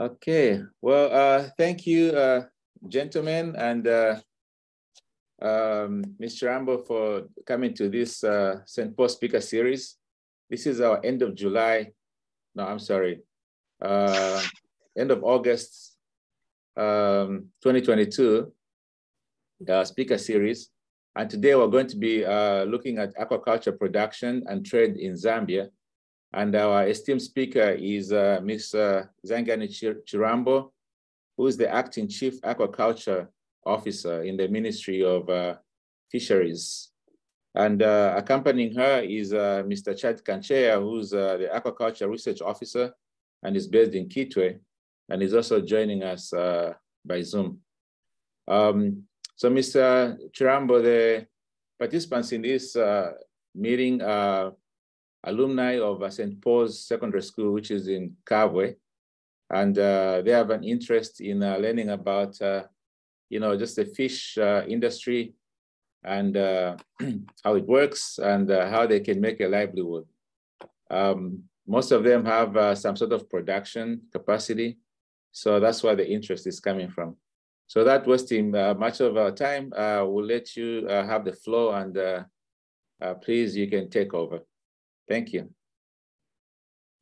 Okay, well, uh, thank you, uh, gentlemen, and uh, um, Mr. Chirambo for coming to this uh, St. Paul Speaker Series. This is our end of July, no, I'm sorry, uh, end of August um, 2022 uh, Speaker Series. And today we're going to be uh, looking at aquaculture production and trade in Zambia. And our esteemed speaker is uh, Ms. Uh, Zyangani Chirambo, who is the acting chief aquaculture officer in the Ministry of uh, Fisheries. And uh, accompanying her is uh, Mr. Chad Kancheya, who's uh, the aquaculture research officer and is based in Kitwe, and is also joining us uh, by Zoom. Um, so Mr. Chirambo, the participants in this meeting are alumni of uh, St. Paul's Secondary School, which is in Kabwe. And uh, they have an interest in uh, learning about, uh, you know, just the fish uh, industry and uh, how it works and how they can make a livelihood. Um, most of them have some sort of production capacity. So that's where the interest is coming from. So that wasting much of our time, we'll let you have the floor and please, you can take over. Thank you.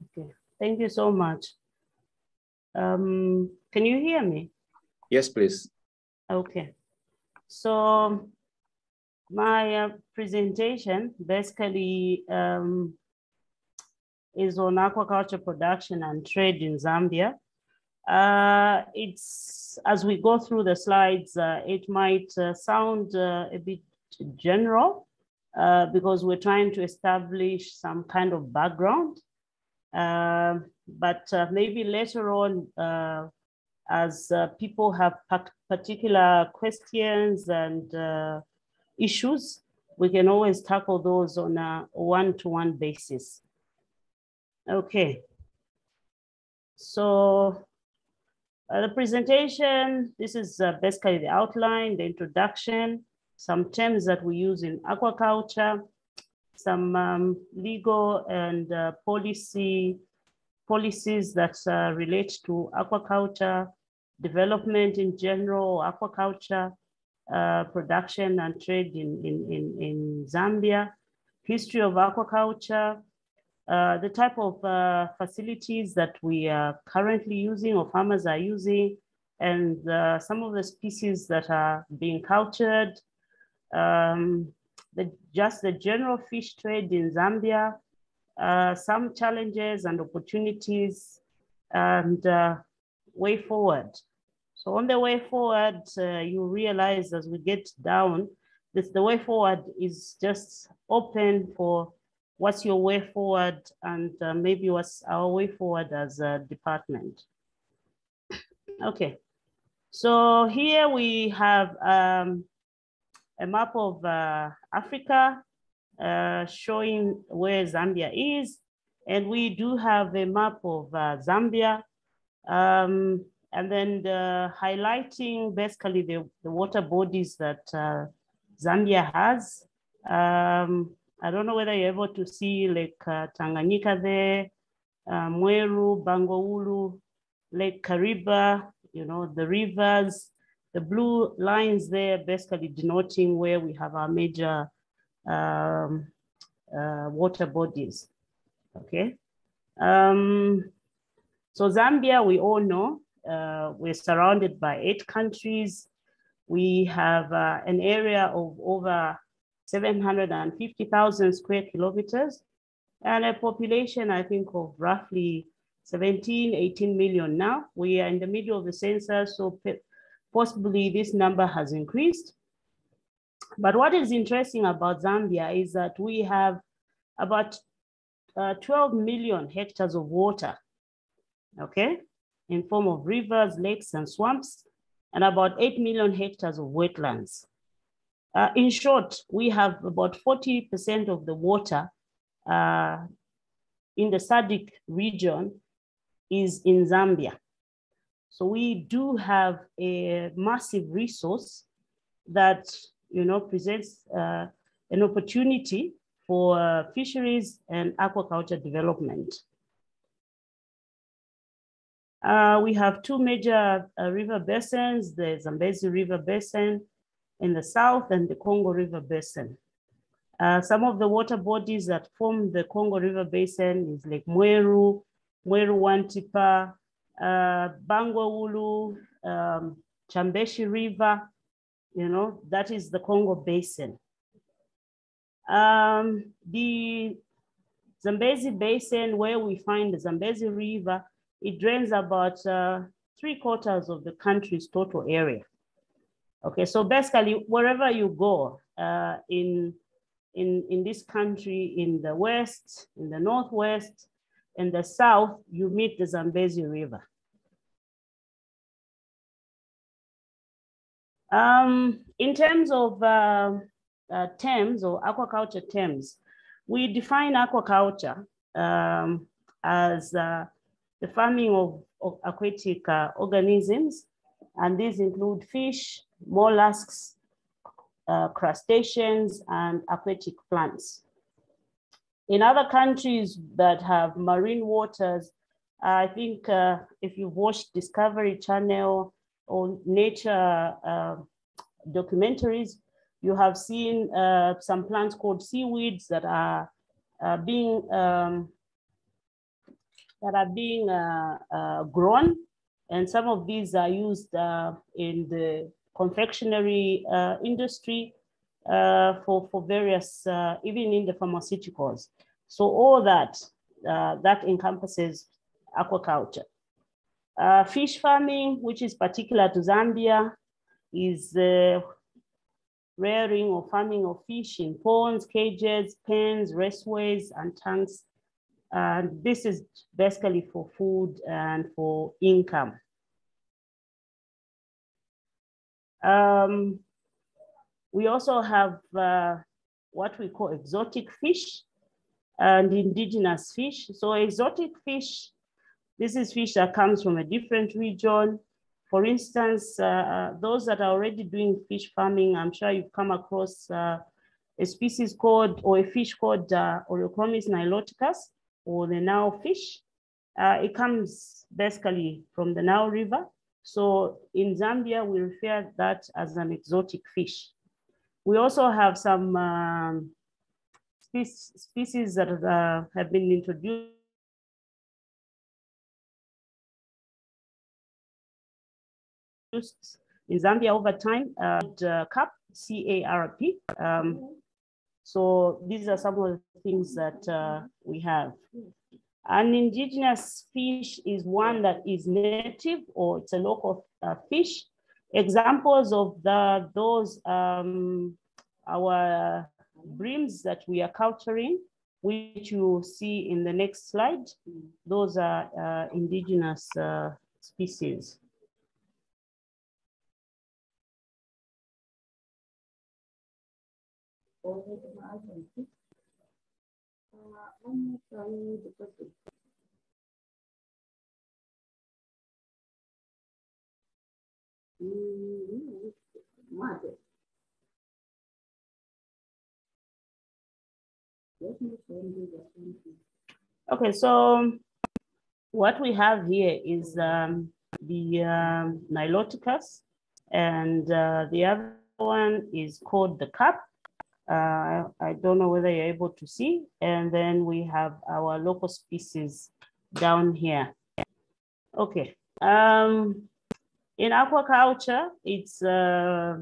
Okay, thank you so much. Um, can you hear me? Yes, please. Okay. So my uh, presentation basically um, is on aquaculture production and trade in Zambia. Uh, it's as we go through the slides, uh, it might uh, sound uh, a bit general, uh, because we're trying to establish some kind of background. Uh, but uh, maybe later on, uh, as uh, people have particular questions and issues, we can always tackle those on a one-to-one -one basis. Okay. So the presentation, this is basically the outline, the introduction, some terms that we use in aquaculture, some um, legal and uh, policy policies that uh, relate to aquaculture, development in general, aquaculture, uh, production and trade in, in, in, in Zambia, history of aquaculture, uh, the type of uh, facilities that we are currently using or farmers are using, and uh, some of the species that are being cultured, um, the, just the general fish trade in Zambia, uh, some challenges and opportunities, and uh, way forward. So on the way forward, uh, you realize as we get down, this the way forward is just open for what's your way forward and uh, maybe what's our way forward as a department. Okay, so here we have um, a map of uh, Africa uh, showing where Zambia is. And we do have a map of uh, Zambia. Um, and then the highlighting basically the, the water bodies that uh, Zambia has. Um, I don't know whether you're able to see Lake uh, Tanganyika there, Mweru, Bangweulu, Lake Kariba, you know, the rivers, the blue lines there basically denoting where we have our major um, uh, water bodies, okay? Um, so Zambia, we all know, uh, we're surrounded by eight countries. We have uh, an area of over 750,000 square kilometers and a population, I think, of roughly 17, 18 million now. We are in the middle of the census, so possibly this number has increased. But what is interesting about Zambia is that we have about uh, 12 million hectares of water, okay, in form of rivers, lakes, and swamps, and about 8 million hectares of wetlands. Uh, in short, we have about 40% of the water uh, in the SADC region is in Zambia. So we do have a massive resource that you know presents uh, an opportunity for uh, fisheries and aquaculture development. Uh, we have two major uh, river basins, the Zambezi River Basin in the south and the Congo River Basin. Uh, some of the water bodies that form the Congo River Basin is Lake Mweru, Mweru Wantipa, uh, Bangweulu, um, Chambeshi River, you know, that is the Congo Basin. Um, the Zambezi Basin, where we find the Zambezi River, it drains about uh, three quarters of the country's total area. Okay, so basically, wherever you go uh, in, in, in this country, in the west, in the northwest, in the south, you meet the Zambezi River. Um, in terms of uh, uh, terms or aquaculture terms, we define aquaculture um, as uh, the farming of, of aquatic uh, organisms, and these include fish, mollusks, uh, crustaceans, and aquatic plants. In other countries that have marine waters, I think uh, if you've watched Discovery Channel or nature uh, documentaries, you have seen uh, some plants called seaweeds that are uh, being um, that are being uh, uh, grown, and some of these are used in the confectionery industry for for various even in the pharmaceuticals. So all that that encompasses aquaculture. Uh, fish farming, which is particular to Zambia, is uh, rearing or farming of fish in ponds, cages, pens, raceways, and tanks. And this is basically for food and for income. Um, we also have uh, what we call exotic fish and indigenous fish. So exotic fish this is fish that comes from a different region. For instance, uh, uh, those that are already doing fish farming, I'm sure you've come across uh, a species called, or a fish called uh, Oreochromis niloticus, or the Nile fish. Uh, it comes basically from the Nile River. So in Zambia, we refer that as an exotic fish. We also have some um, species that uh, have been introduced in Zambia over time, uh, CARP, C-A-R-P. Um, so these are some of the things that uh, we have. An indigenous fish is one that is native or it's a local uh, fish. Examples of the, those, um, our breams that we are culturing, which you see in the next slide, those are uh, indigenous uh, species. Okay, so what we have here is um, the um, Niloticus, and uh, the other one is called the carp. Uh, I don't know whether you're able to see. And then we have our local species down here. Okay. Um, in aquaculture, it's, uh,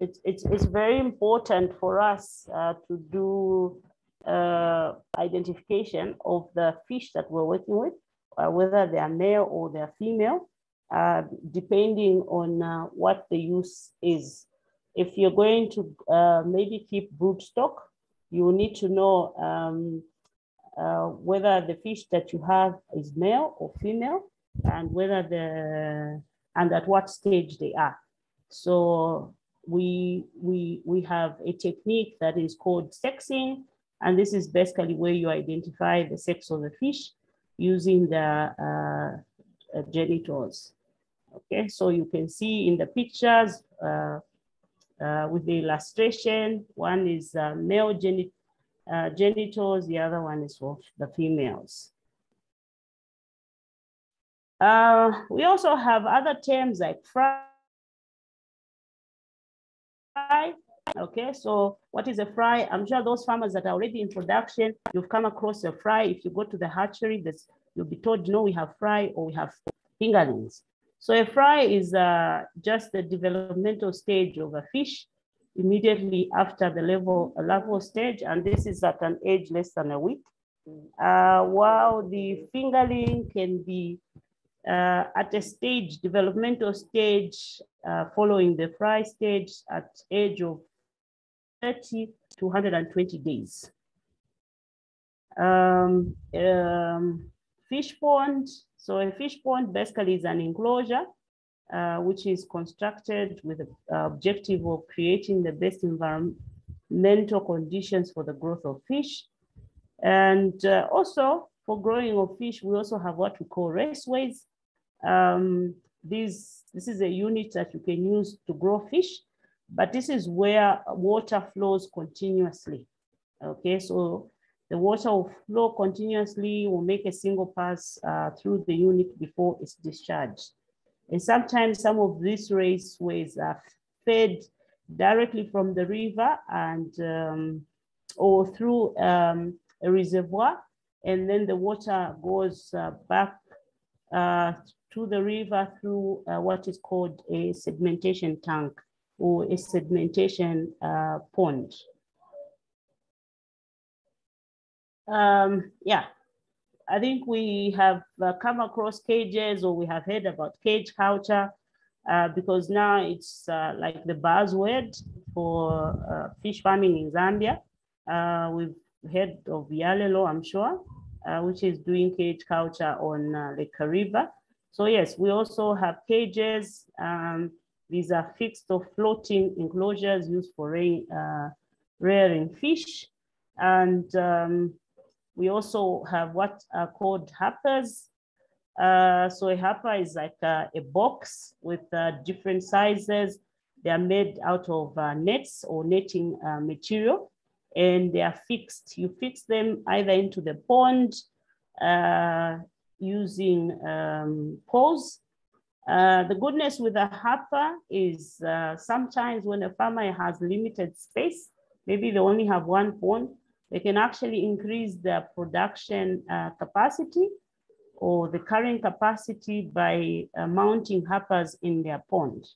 it's, it's, it's very important for us uh, to do uh, identification of the fish that we're working with, uh, whether they are male or they're female, uh, depending on uh, what the use is. If you're going to maybe keep broodstock, you need to know um, whether the fish that you have is male or female and whether the and at what stage they are. So we we we have a technique that is called sexing, and this is basically where you identify the sex of the fish using the uh, uh genitals. Okay, so you can see in the pictures uh, uh, with the illustration. One is uh, male geni uh, genitals, the other one is for the females. Uh, we also have other terms like fry. Okay, so what is a fry? I'm sure those farmers that are already in production, you've come across a fry. If you go to the hatchery, you'll be told, no, we have fry or we have fingerlings. So a fry is uh, just the developmental stage of a fish immediately after the larval, larval stage, and this is at an age less than a week. Uh, while the fingerling can be uh, at a stage, developmental stage, uh, following the fry stage at age of 30 to 120 days. Um, um, fish pond, so a fish pond basically is an enclosure uh, which is constructed with the objective of creating the best environmental conditions for the growth of fish. And uh, also for growing of fish, we also have what we call raceways. Um, this, this is a unit that you can use to grow fish, but this is where water flows continuously. Okay, so the water will flow continuously, will make a single pass uh, through the unit before it's discharged. And sometimes some of these raceways are fed directly from the river and um, or through um, a reservoir, and then the water goes uh, back uh, to the river through uh, what is called a sedimentation tank or a sedimentation uh, pond. Um, yeah, I think we have uh, come across cages or we have heard about cage culture uh, because now it's like the buzzword for fish farming in Zambia. We've heard of Yalelo, I'm sure, uh, which is doing cage culture on Lake Kariba. So yes, we also have cages. Um, these are fixed or floating enclosures used for rearing fish. And um, we also have what are called hapas. Uh, so a hapa is like a, a box with uh, different sizes. They are made out of uh, nets or netting uh, material and they are fixed. You fix them either into the pond uh, using um, poles. Uh, the goodness with a hapa is sometimes when a farmer has limited space, maybe they only have one pond, they can actually increase their production uh, capacity or the carrying capacity by uh, mounting hapas in their pond.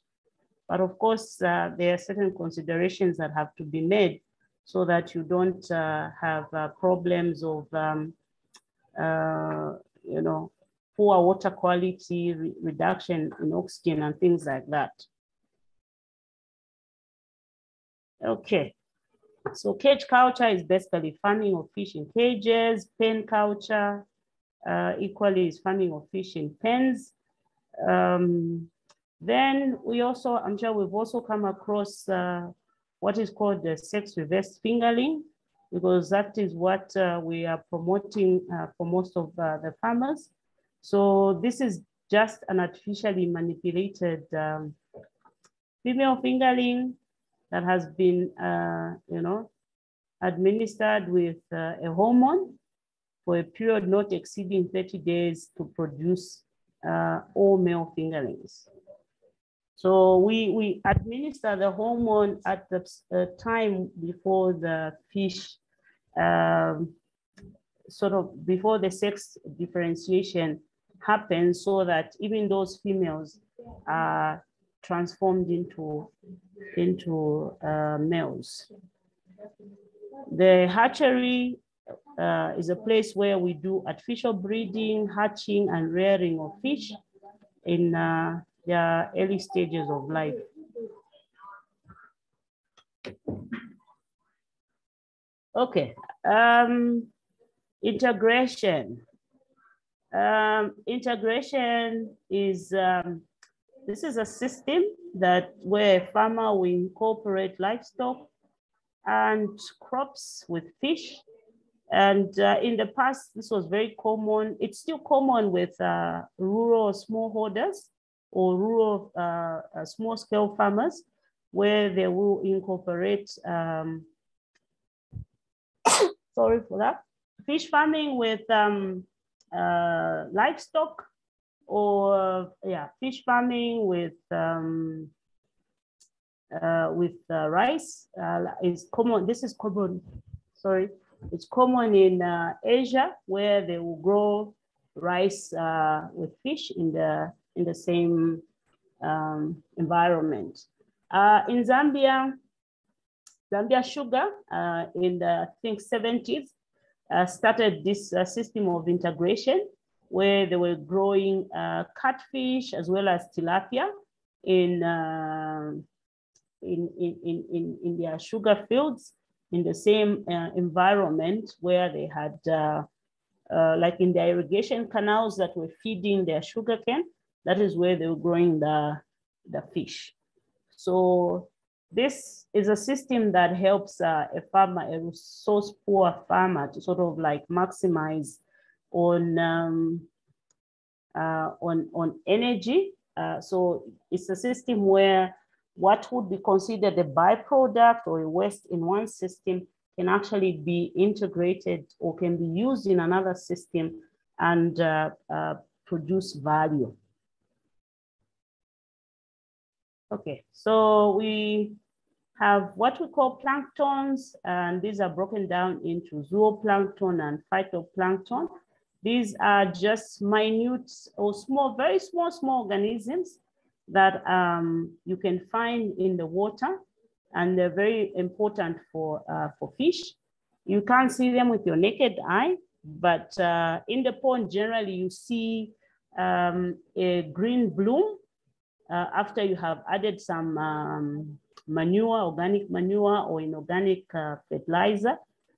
But of course, uh, there are certain considerations that have to be made so that you don't uh, have uh, problems of, um, uh, you know, poor water quality, re reduction in oxygen and things like that. Okay, so cage culture is basically farming of fish in cages, pen culture, uh, equally is farming of fish in pens. Um, then we also, I'm sure we've also come across uh, what is called the sex reverse fingerling, because that is what uh, we are promoting uh, for most of uh, the farmers. So this is just an artificially manipulated um, female fingerling that has been, uh, you know, administered with uh, a hormone for a period not exceeding 30 days to produce uh, all male fingerlings. So we, we administer the hormone at the uh, time before the fish, um, sort of before the sex differentiation happens so that even those females are transformed into, into uh, males. The hatchery uh, is a place where we do artificial breeding, hatching, and rearing of fish in uh, their early stages of life. Okay, um, integration. Um, integration is um, this is a system that where a farmer will incorporate livestock and crops with fish. And uh, in the past, this was very common. It's still common with uh, rural smallholders or rural uh, uh small scale farmers where they will incorporate, um, sorry for that, fish farming with um, uh, livestock or yeah, fish farming with um, uh, with uh, rice uh, is common. This is common, sorry, it's common in uh, Asia where they will grow rice with fish in the in the same um, environment. Uh, in Zambia, Zambia Sugar in the I think 70s started this system of integration where they were growing catfish as well as tilapia in in, in, in, in their sugar fields in the same uh, environment where they had, uh, uh, like in the irrigation canals that were feeding their sugar cane, that is where they were growing the, the fish. So this is a system that helps uh, a farmer, a resource poor farmer to sort of like maximize on, um, uh, on, on energy. Uh, so it's a system where what would be considered a byproduct or a waste in one system can actually be integrated or can be used in another system and uh, uh, produce value. Okay, so we have what we call planktons, and these are broken down into zooplankton and phytoplankton. These are just minute or small, very small, small organisms that um, you can find in the water and they're very important for, uh, for fish. You can't see them with your naked eye, but uh, in the pond, generally you see um, a green bloom uh, after you have added some um, manure, organic manure or inorganic uh, fertilizer.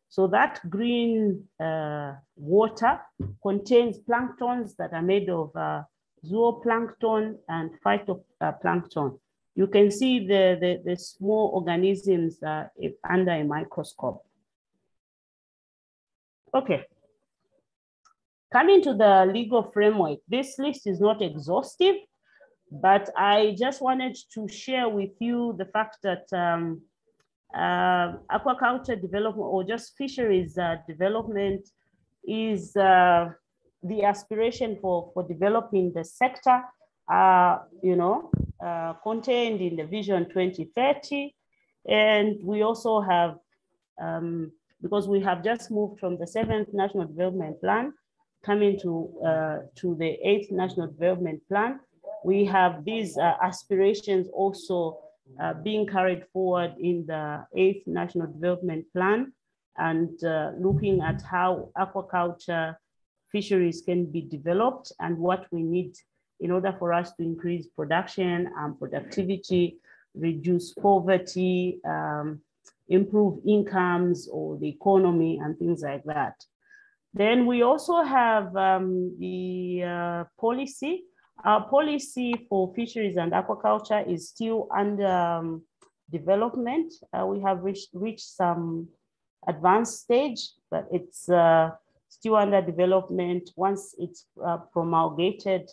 So that green uh, water contains planktons that are made of uh, zooplankton and phytoplankton. You can see the, the, the small organisms uh, under a microscope. Okay. Coming to the legal framework, this list is not exhaustive, but I just wanted to share with you the fact that um, uh, aquaculture development or just fisheries uh, development is uh, the aspiration for, for developing the sector are, you know, uh, contained in the Vision 2030. And we also have, um, because we have just moved from the seventh National Development Plan coming to, uh, to the eighth National Development Plan, we have these uh, aspirations also uh, being carried forward in the eighth National Development Plan and uh, looking at how aquaculture fisheries can be developed and what we need in order for us to increase production and productivity, reduce poverty, um, improve incomes or the economy and things like that. Then we also have um, the uh, policy. Our policy for fisheries and aquaculture is still under um, development. Uh, we have reached, reached some advanced stage, but it's uh, still under development. Once it's uh, promulgated,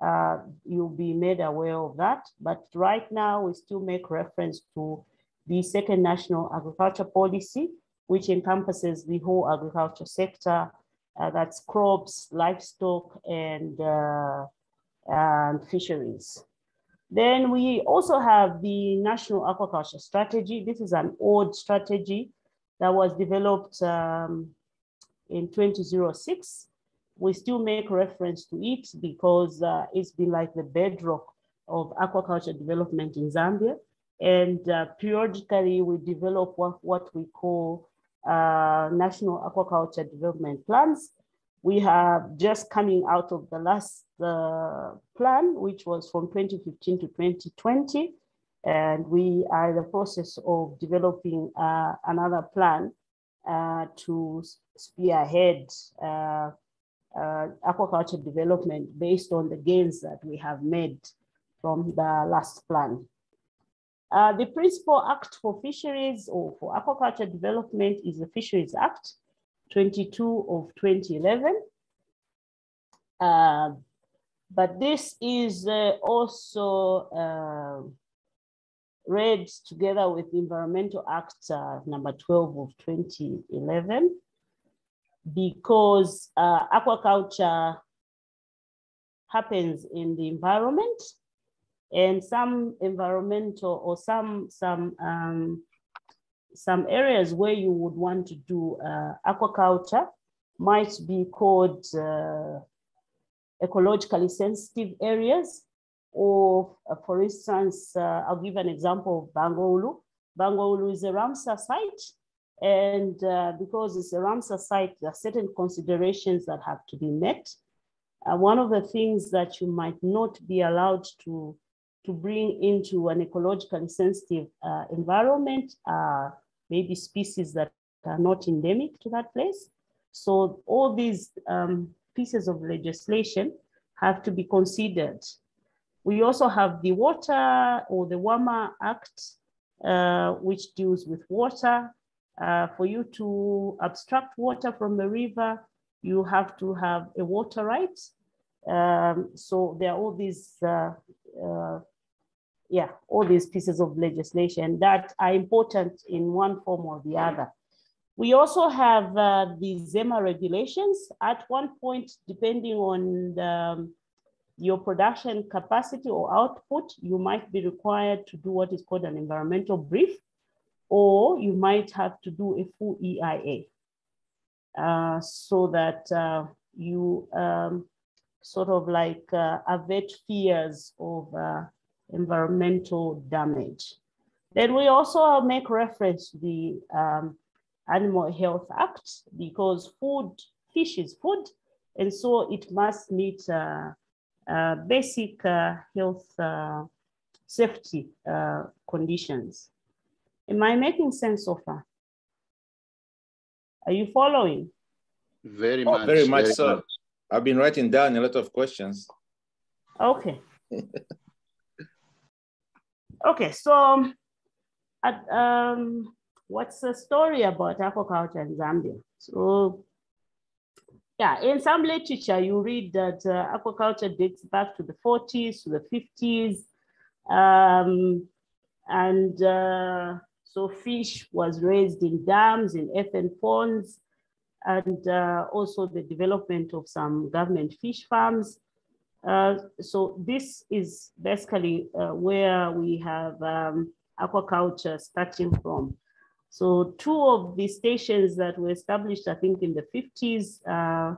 uh, you'll be made aware of that. But right now, we still make reference to the second national agriculture policy, which encompasses the whole agriculture sector. Uh, that's crops, livestock, and, uh, and fisheries. Then we also have the National Aquaculture Strategy. This is an old strategy that was developed um, in 2006. We still make reference to it because uh, it's been like the bedrock of aquaculture development in Zambia. And uh, periodically we develop what, what we call uh, national aquaculture development plans. We have just coming out of the last uh, plan, which was from 2015 to 2020. And we are in the process of developing uh, another plan uh, to spearhead uh, uh, aquaculture development based on the gains that we have made from the last plan. Uh, the principal act for fisheries or for aquaculture development is the Fisheries Act 22 of 2011. Uh, but this is uh, also read together with Environmental Act uh, number 12 of 2011 because uh, aquaculture happens in the environment and some environmental or some, some, um, some areas where you would want to do uh, aquaculture might be called uh, ecologically sensitive areas. Or uh, for instance, uh, I'll give an example of Bangweulu. Bangweulu is a Ramsar site. And uh, because it's a Ramsar site, there are certain considerations that have to be met. Uh, one of the things that you might not be allowed to, to bring into an ecologically sensitive uh, environment are maybe species that are not endemic to that place. So all these um, pieces of legislation have to be considered. We also have the Water or the WARMA Act, uh, which deals with water. Uh, for you to abstract water from a river, you have to have a water right. Um, so there are all these, uh, uh, yeah, all these pieces of legislation that are important in one form or the other. We also have uh, the ZEMA regulations. At one point, depending on the, um, your production capacity or output, you might be required to do what is called an environmental brief, or you might have to do a full EIA uh, so that uh, you um, sort of like uh, avert fears of uh, environmental damage. Then we also make reference to the um, Animal Health Act because food, fish is food, and so it must meet uh, uh, basic uh, health uh, safety uh, conditions. Am I making sense so far? Are you following? Very oh, much. Very much very so. Much. I've been writing down a lot of questions. Okay. okay, so at, um, what's the story about aquaculture in Zambia? So yeah, in some literature, you read that uh, aquaculture dates back to the 40s, to the 50s. Um, and uh, so fish was raised in dams, in earthen ponds, and uh, also the development of some government fish farms. Uh, so this is basically uh, where we have um, aquaculture starting from. So two of the stations that were established, I think in the 50s, uh,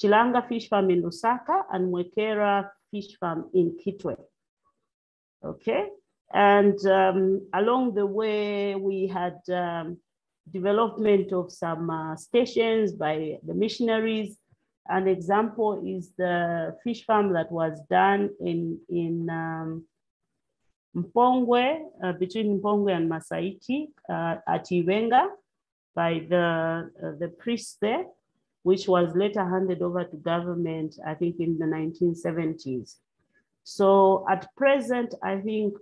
Chilanga Fish Farm in Lusaka and Mwekera Fish Farm in Kitwe. Okay, and um, along the way, we had um, development of some uh, stations by the missionaries. An example is the fish farm that was done in, in um, Mpongwe, uh, between Mpongwe and Masaiti uh, at Ibenga by the, uh, the priest there, which was later handed over to government, I think in the 1970s. So at present, I think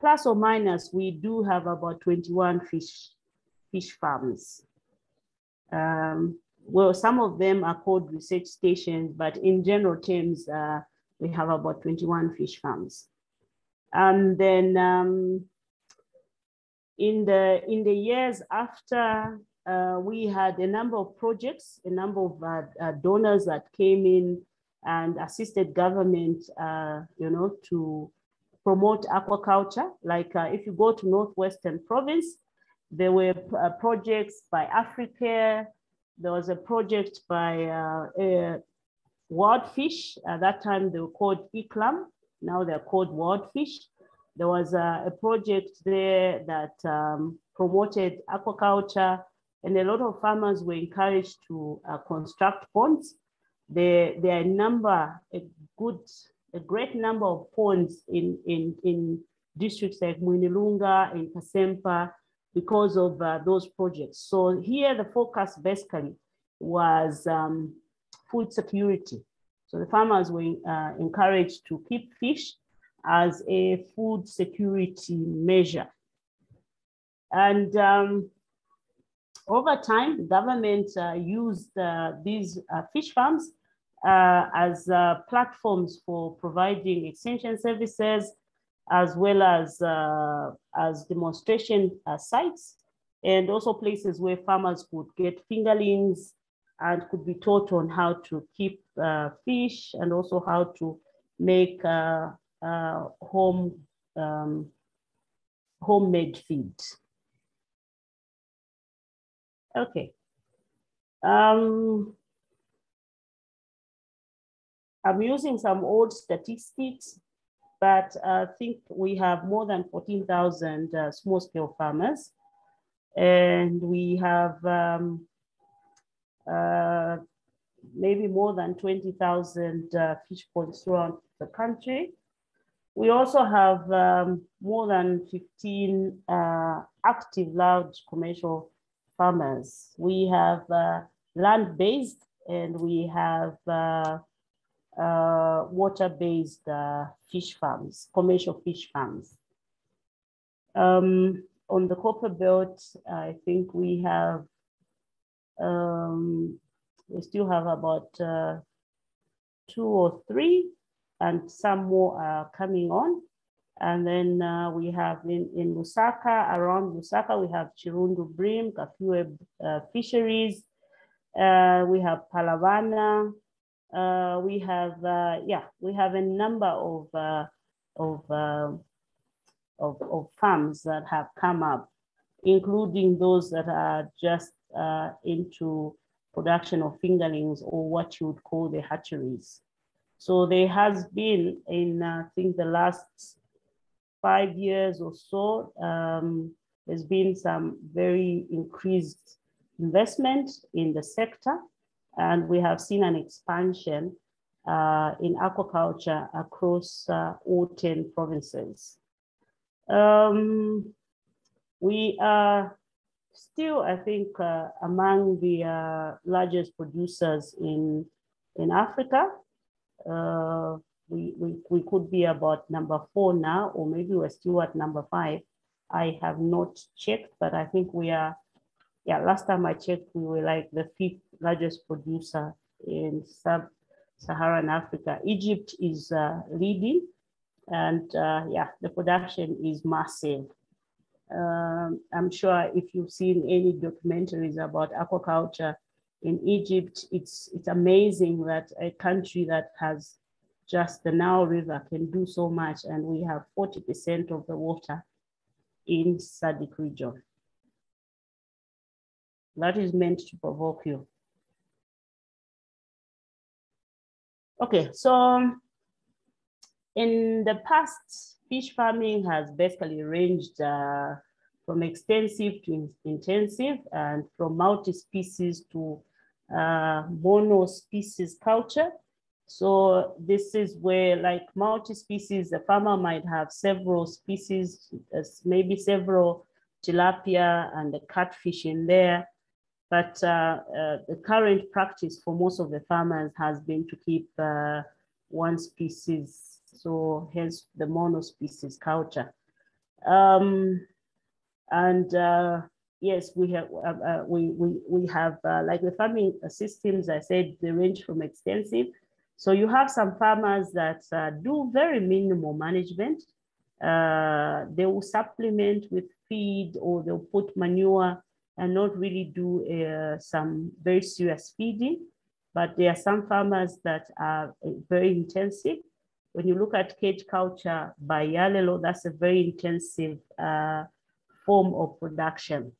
plus or minus, we do have about 21 fish, fish farms. Um, well, some of them are called research stations, but in general terms, uh, we have about 21 fish farms. And then um, in the in the years after, uh, we had a number of projects, a number of uh, uh, donors that came in and assisted government, uh, you know, to promote aquaculture. Like uh, if you go to Northwestern Province, there were projects by Africa. There was a project by uh, WorldFish. At that time, they were called ICLARM. Now they're called WorldFish. There was a, a project there that um, promoted aquaculture and a lot of farmers were encouraged to uh, construct ponds. There, there are a number, a good, a great number of ponds in, in, in districts like Mwinilunga and Kasempa because of uh, those projects. So here the focus basically was um, food security. So the farmers were uh, encouraged to keep fish as a food security measure. And um, over time, the government uh, used uh, these uh, fish farms uh, as platforms for providing extension services, as well as, uh, as demonstration sites, and also places where farmers could get fingerlings, and could be taught on how to keep uh, fish and also how to make uh, uh, home um, homemade feed. Okay. Um, I'm using some old statistics, but I think we have more than 14,000 uh, small scale farmers. And we have um, uh, maybe more than 20,000 uh, fish ponds throughout the country. We also have um, more than 15 uh, active large commercial farmers. We have uh, land-based and we have uh, water-based uh, fish farms, commercial fish farms. Um, on the copper belt, I think we have, um, we still have about uh, two or three and some more are coming on. And then uh, we have in, in Lusaka, around Lusaka, we have Chirundu Bream, Kafue uh, Fisheries, uh, we have Palabana, uh, we have, uh, yeah, we have a number of, uh, of, of, of farms that have come up, including those that are just into production of fingerlings or what you would call the hatcheries. So there has been in, I think the last five years or so, um, there's been some very increased investment in the sector. And we have seen an expansion uh, in aquaculture across uh, all 10 provinces. Um, we are still, I think, uh, among the uh, largest producers in, in Africa. Uh, we, we, we could be about number four now, or maybe we're still at number five. I have not checked, but I think we are yeah, last time I checked, we were like the fifth largest producer in sub-Saharan Africa. Egypt is uh, leading and uh, yeah, the production is massive. Um, I'm sure if you've seen any documentaries about aquaculture in Egypt, it's, it's amazing that a country that has just the Nile River can do so much and we have 40% of the water in SADC region. That is meant to provoke you. Okay, so in the past, fish farming has basically ranged uh, from extensive to intensive and from multi-species to uh, mono-species culture. So this is where like multi-species, the farmer might have several species, maybe several tilapia and the catfish in there. But uh, uh, the current practice for most of the farmers has been to keep uh, one species, so hence the monospecies culture. Um, and uh, yes, we have uh, uh, we, we, we have like the farming systems, I said, they range from extensive. So you have some farmers that do very minimal management. they will supplement with feed or they'll put manure and not really do uh, some very serious feeding. But there are some farmers that are uh, very intensive. When you look at cage culture by Yalelo, that's a very intensive uh, form of production.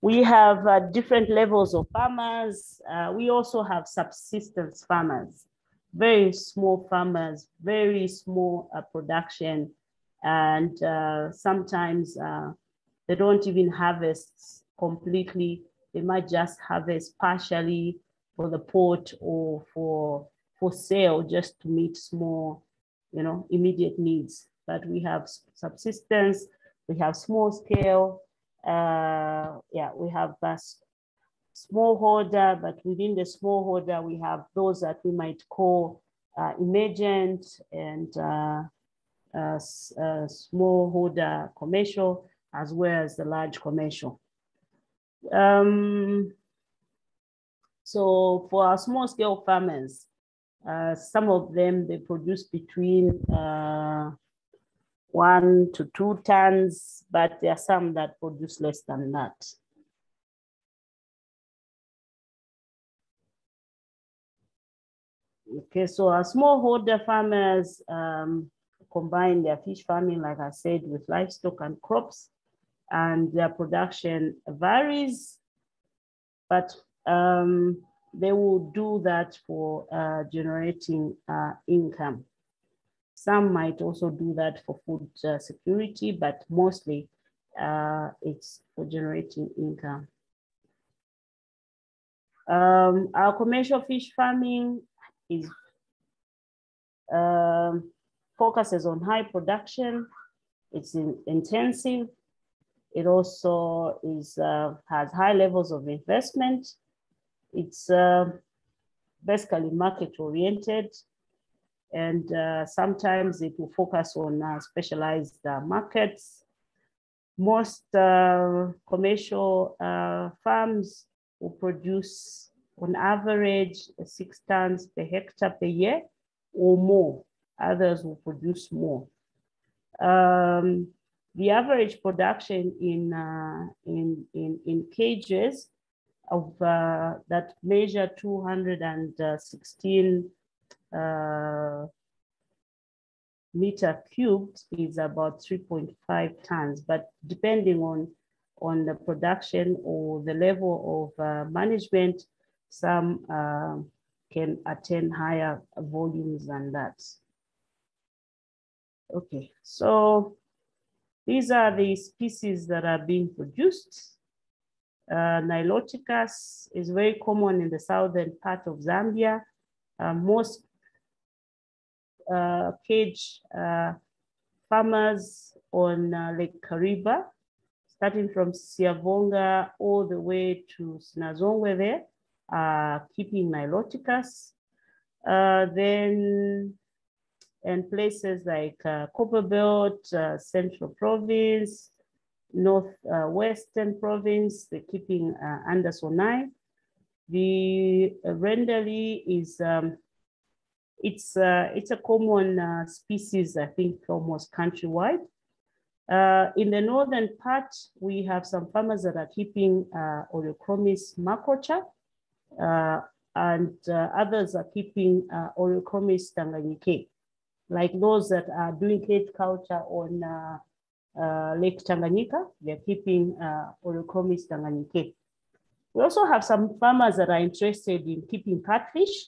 We have uh, different levels of farmers. Uh, we also have subsistence farmers, very small farmers, very small uh, production. And sometimes they don't even harvest completely. They might just harvest partially for the port or for for sale just to meet small, you know, immediate needs. But we have subsistence, we have small scale, uh, yeah, we have a small holder, but within the small holder, we have those that we might call uh, emergent and uh, uh, uh small holder commercial, as well as the large commercial. Um, so for our small scale farmers, uh, some of them, they produce between uh, one to two tons, but there are some that produce less than that. Okay, so our smallholder farmers um, combine their fish farming, like I said, with livestock and crops, and their production varies, but um, they will do that for uh, generating uh, income. Some might also do that for food uh, security, but mostly uh, it's for generating income. Um, our commercial fish farming is um, focuses on high production. It's in, intensive. It also is uh, has high levels of investment. It's uh, basically market oriented, and uh, sometimes it will focus on uh, specialized uh, markets. Most uh, commercial farms will produce on average six tons per hectare per year or more. Others will produce more. Um, the average production in, uh, in, in, in cages of uh, that measure 216 uh, meter cubed is about 3.5 tons, but depending on, on the production or the level of uh, management, some uh, can attain higher volumes than that. Okay, so these are the species that are being produced. Uh, Niloticus is very common in the southern part of Zambia. Uh, most uh, cage uh, farmers on uh, Lake Kariba, starting from Siavonga all the way to Sinazongwe there, uh, keeping Niloticus. Uh, then, and places like uh, Copperbelt, uh, Central Province, Northwestern uh, Province, they're keeping uh, Andersoni. The uh, Rendalli is, um, it's, uh, it's a common uh, species, I think, almost countrywide. Uh, in the northern part, we have some farmers that are keeping uh, Oreochromis uh, and others are keeping uh, Oreochromis tanganyikae, like those that are doing cage culture on uh, uh, Lake Tanganyika, they're keeping uh, tanganyikae. We also have some farmers that are interested in keeping catfish,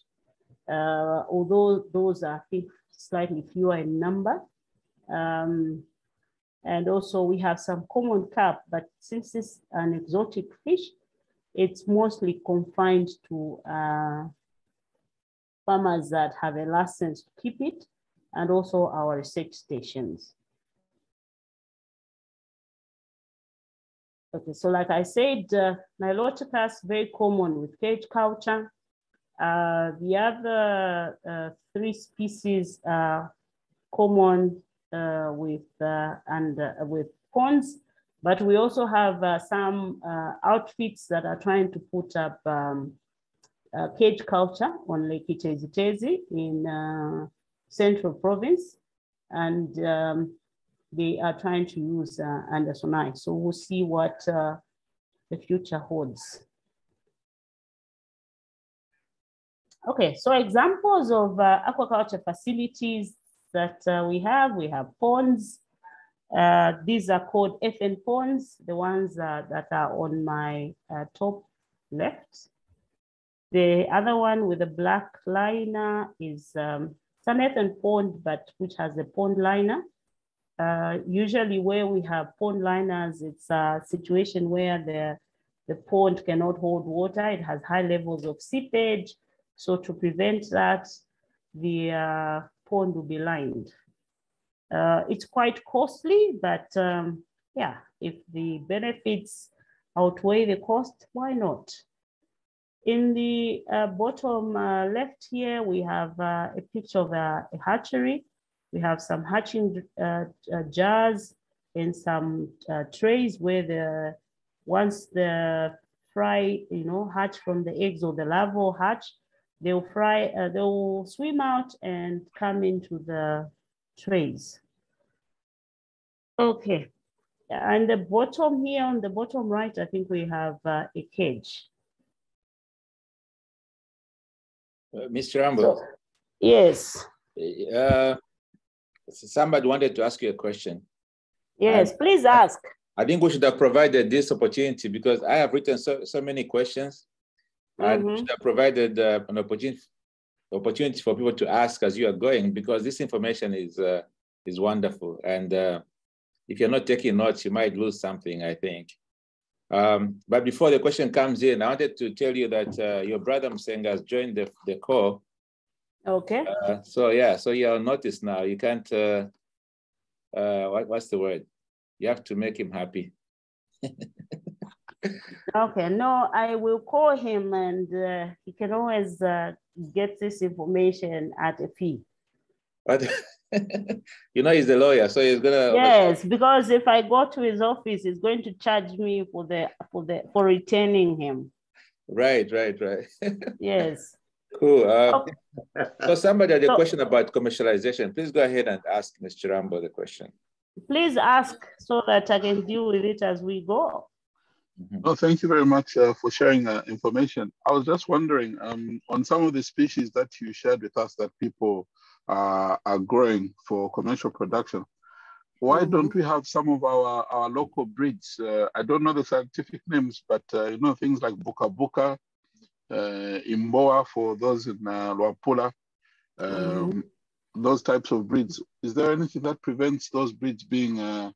uh, although those are, I think, slightly fewer in number. Um, and also we have some common carp, but since it's an exotic fish, it's mostly confined to uh, farmers that have a license to keep it and also our research stations. Okay, so like I said, uh, is very common with cage culture. Uh, the other uh, three species are common uh, with uh, and uh, with ponds but we also have uh, some outfits that are trying to put up um, cage culture on Lake Itezhi in Central Province. And um, they are trying to use uh, Andersoni. So we'll see what uh, the future holds. Okay, so examples of uh, aquaculture facilities that we have, we have ponds, uh, these are called earthen ponds, the ones uh, that are on my uh, top left. The other one with the black liner is um, it's an earthen pond, but which has a pond liner. Uh, usually where we have pond liners, it's a situation where the, the pond cannot hold water. It has high levels of seepage. So to prevent that, the uh, pond will be lined. Uh, it's quite costly, but um, yeah, if the benefits outweigh the cost, why not? In the uh, bottom uh, left here, we have uh, a picture of a, a, hatchery. We have some hatching uh, uh, jars and some trays where the once the fry, you know, hatch from the eggs or the larval hatch, they'll fry, they'll swim out and come into the trays. Okay, and the bottom here on the bottom right, I think we have uh, a cage. Mr. Ambo, so, Yes. Uh, somebody wanted to ask you a question. Yes, and please ask. I think we should have provided this opportunity because I have written so, so many questions and mm -hmm. should have provided uh, an opportunity opportunity for people to ask as you are going because this information is uh, is wonderful and uh, if you're not taking notes you might lose something I think. Um, but before the question comes in, I wanted to tell you that uh, your brother Msenga has joined the, the call. Okay. Uh, so yeah, so you're on notice now. You can't, uh, uh, what, what's the word? You have to make him happy. okay, no, I will call him and uh, he can always uh, get this information at a fee. But you know he's the lawyer, so he's gonna. Yes, because if I go to his office, he's going to charge me for the for the for retaining him. Right, right, right. yes. Cool. Uh, okay. So somebody had a so, question about commercialization. Please go ahead and ask Ms. Chirambo the question. Please ask so that I can deal with it as we go. Mm -hmm. Oh, thank you very much uh, for sharing uh, information. I was just wondering um, on some of the species that you shared with us that people uh, are growing for commercial production. Why mm -hmm. don't we have some of our, our local breeds? Uh, I don't know the scientific names, but uh, you know, things like Buka Buka, uh, Imboa for those in uh, Luapula, um, mm -hmm. those types of breeds. Is there anything that prevents those breeds being uh,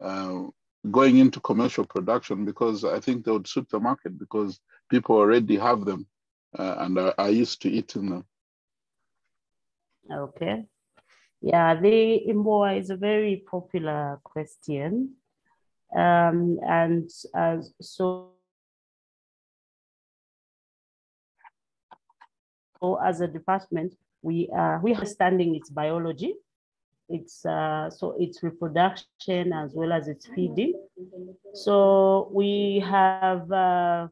uh, going into commercial production? Because I think they would suit the market because people already have them uh, and are, are used to eating them. Okay. Yeah, the Imboa is a very popular question. Um, and uh, so, so as a department, we uh, we are understanding its biology, its uh, so its reproduction as well as its feeding. So we have uh,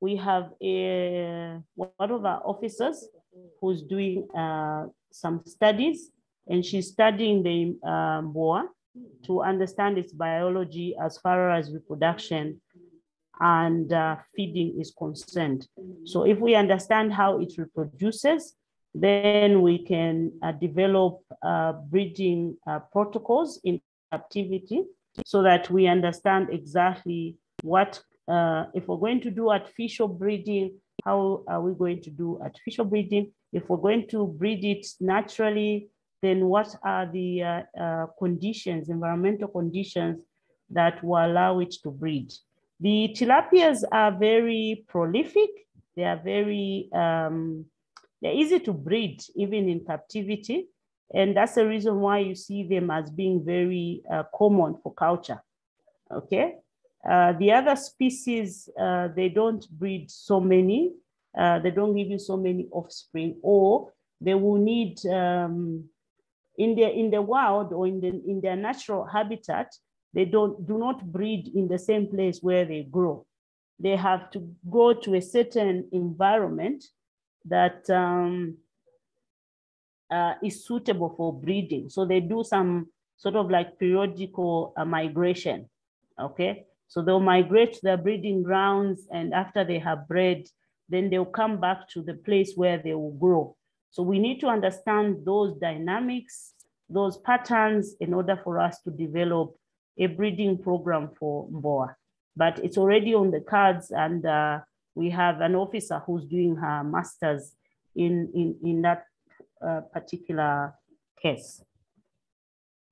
we have a one of our officers who's doing uh, some studies and she's studying the uh, boa to understand its biology as far as reproduction and uh, feeding is concerned. So if we understand how it reproduces, then we can uh, develop uh, breeding uh, protocols in captivity so that we understand exactly what, uh, if we're going to do artificial breeding, how are we going to do artificial breeding? If we're going to breed it naturally, then what are the uh, uh, conditions, environmental conditions that will allow it to breed? The tilapias are very prolific. They are very, um, they're easy to breed even in captivity. And that's the reason why you see them as being very uh, common for culture, okay? Uh, the other species, uh, they don't breed so many, uh, they don't give you so many offspring, or they will need, um, in, the, in the wild or in, the, in their natural habitat, they don't, do not breed in the same place where they grow. They have to go to a certain environment that um, uh, is suitable for breeding. So they do some sort of like periodical uh, migration, okay? So they'll migrate to their breeding grounds and after they have bred, then they'll come back to the place where they will grow. So we need to understand those dynamics, those patterns in order for us to develop a breeding program for Mboa. But it's already on the cards and uh, we have an officer who's doing her master's in, in, in that uh, particular case.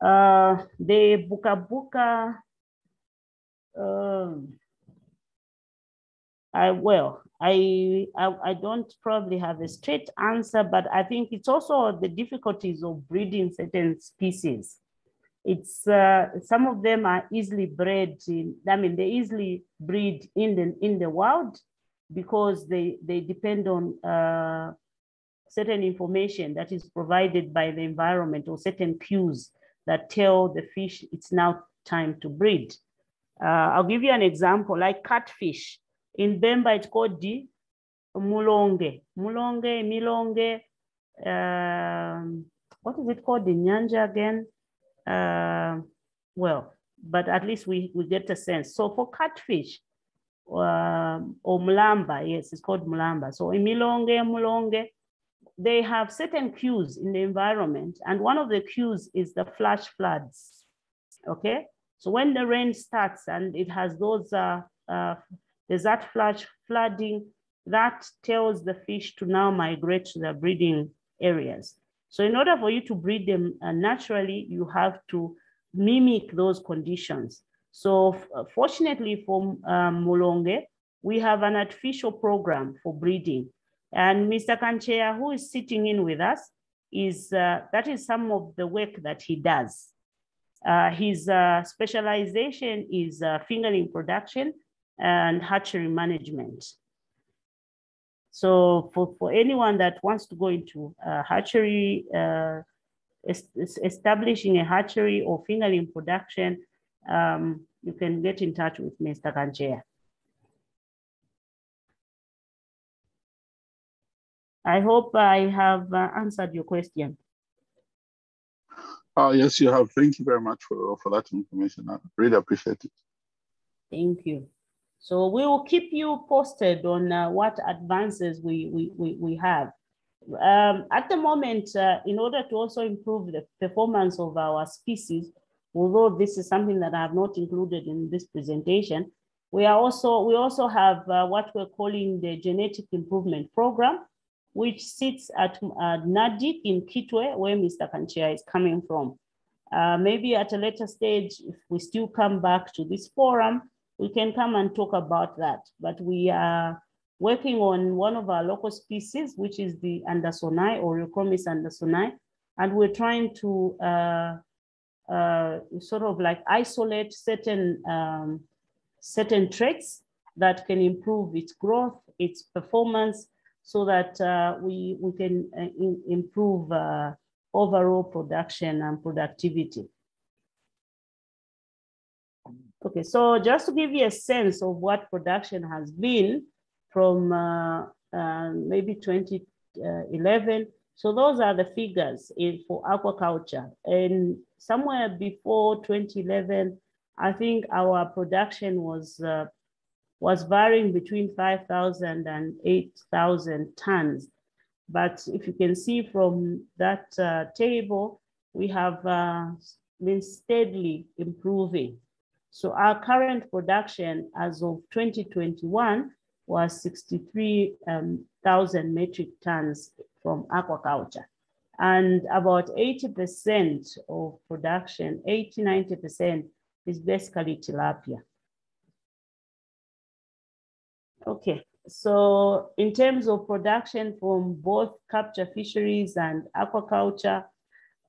Uh, the Buka Buka um, I well, I, I, I don't probably have a straight answer, but I think it's also the difficulties of breeding certain species. It's uh, some of them are easily bred in. I mean, they easily breed in the in the wild because they they depend on uh, certain information that is provided by the environment or certain cues that tell the fish it's now time to breed. Uh, I'll give you an example, like catfish. In Bemba, it's called the mulonge. Mulonge, milonge, um, what is it called? The nyanja again? Uh, well, but at least we, we get a sense. So for catfish, um, or mulamba, yes, it's called mulamba. So in milonge, mulonge, they have certain cues in the environment, and one of the cues is the flash floods. Okay, so when the rain starts and it has those, uh, uh, flash flooding, that tells the fish to now migrate to the breeding areas. So in order for you to breed them uh, naturally, you have to mimic those conditions. So uh, fortunately for um, Mulonge, we have an artificial program for breeding. And Mr. Kancheya, who is sitting in with us, is uh, that is some of the work that he does. Uh, his uh, specialization is uh, fingerling production and hatchery management. So for, for anyone that wants to go into hatchery, establishing a hatchery or fingerling production, um, you can get in touch with Mr. Kancheya. I hope I have answered your question. Uh, yes, you have. Thank you very much for, for that information. I really appreciate it. Thank you. So we will keep you posted on uh, what advances we, we, we, we have. Um, at the moment, uh, in order to also improve the performance of our species, although this is something that I have not included in this presentation, we are also we also have uh, what we're calling the genetic improvement program, which sits at uh, NARDC in Kitwe, where Mr. Kancheya is coming from. Uh, maybe at a later stage, if we still come back to this forum, we can come and talk about that. But we are working on one of our local species, which is the Andersoni or Oreochromis andersoni, and we're trying to uh, uh, sort of like isolate certain um, certain traits that can improve its growth, its performance, so that uh, we, we can uh, in, improve uh, overall production and productivity. Okay, so just to give you a sense of what production has been from uh, uh, maybe 2011. So those are the figures in, for aquaculture. And somewhere before 2011, I think our production was uh, was varying between 5,000 and 8,000 tons. But if you can see from that uh, table, we have uh, been steadily improving. So our current production as of 2021 was 63,000 um, metric tons from aquaculture. And about 80% of production, 80, 90% is basically tilapia. Okay, so in terms of production from both capture fisheries and aquaculture,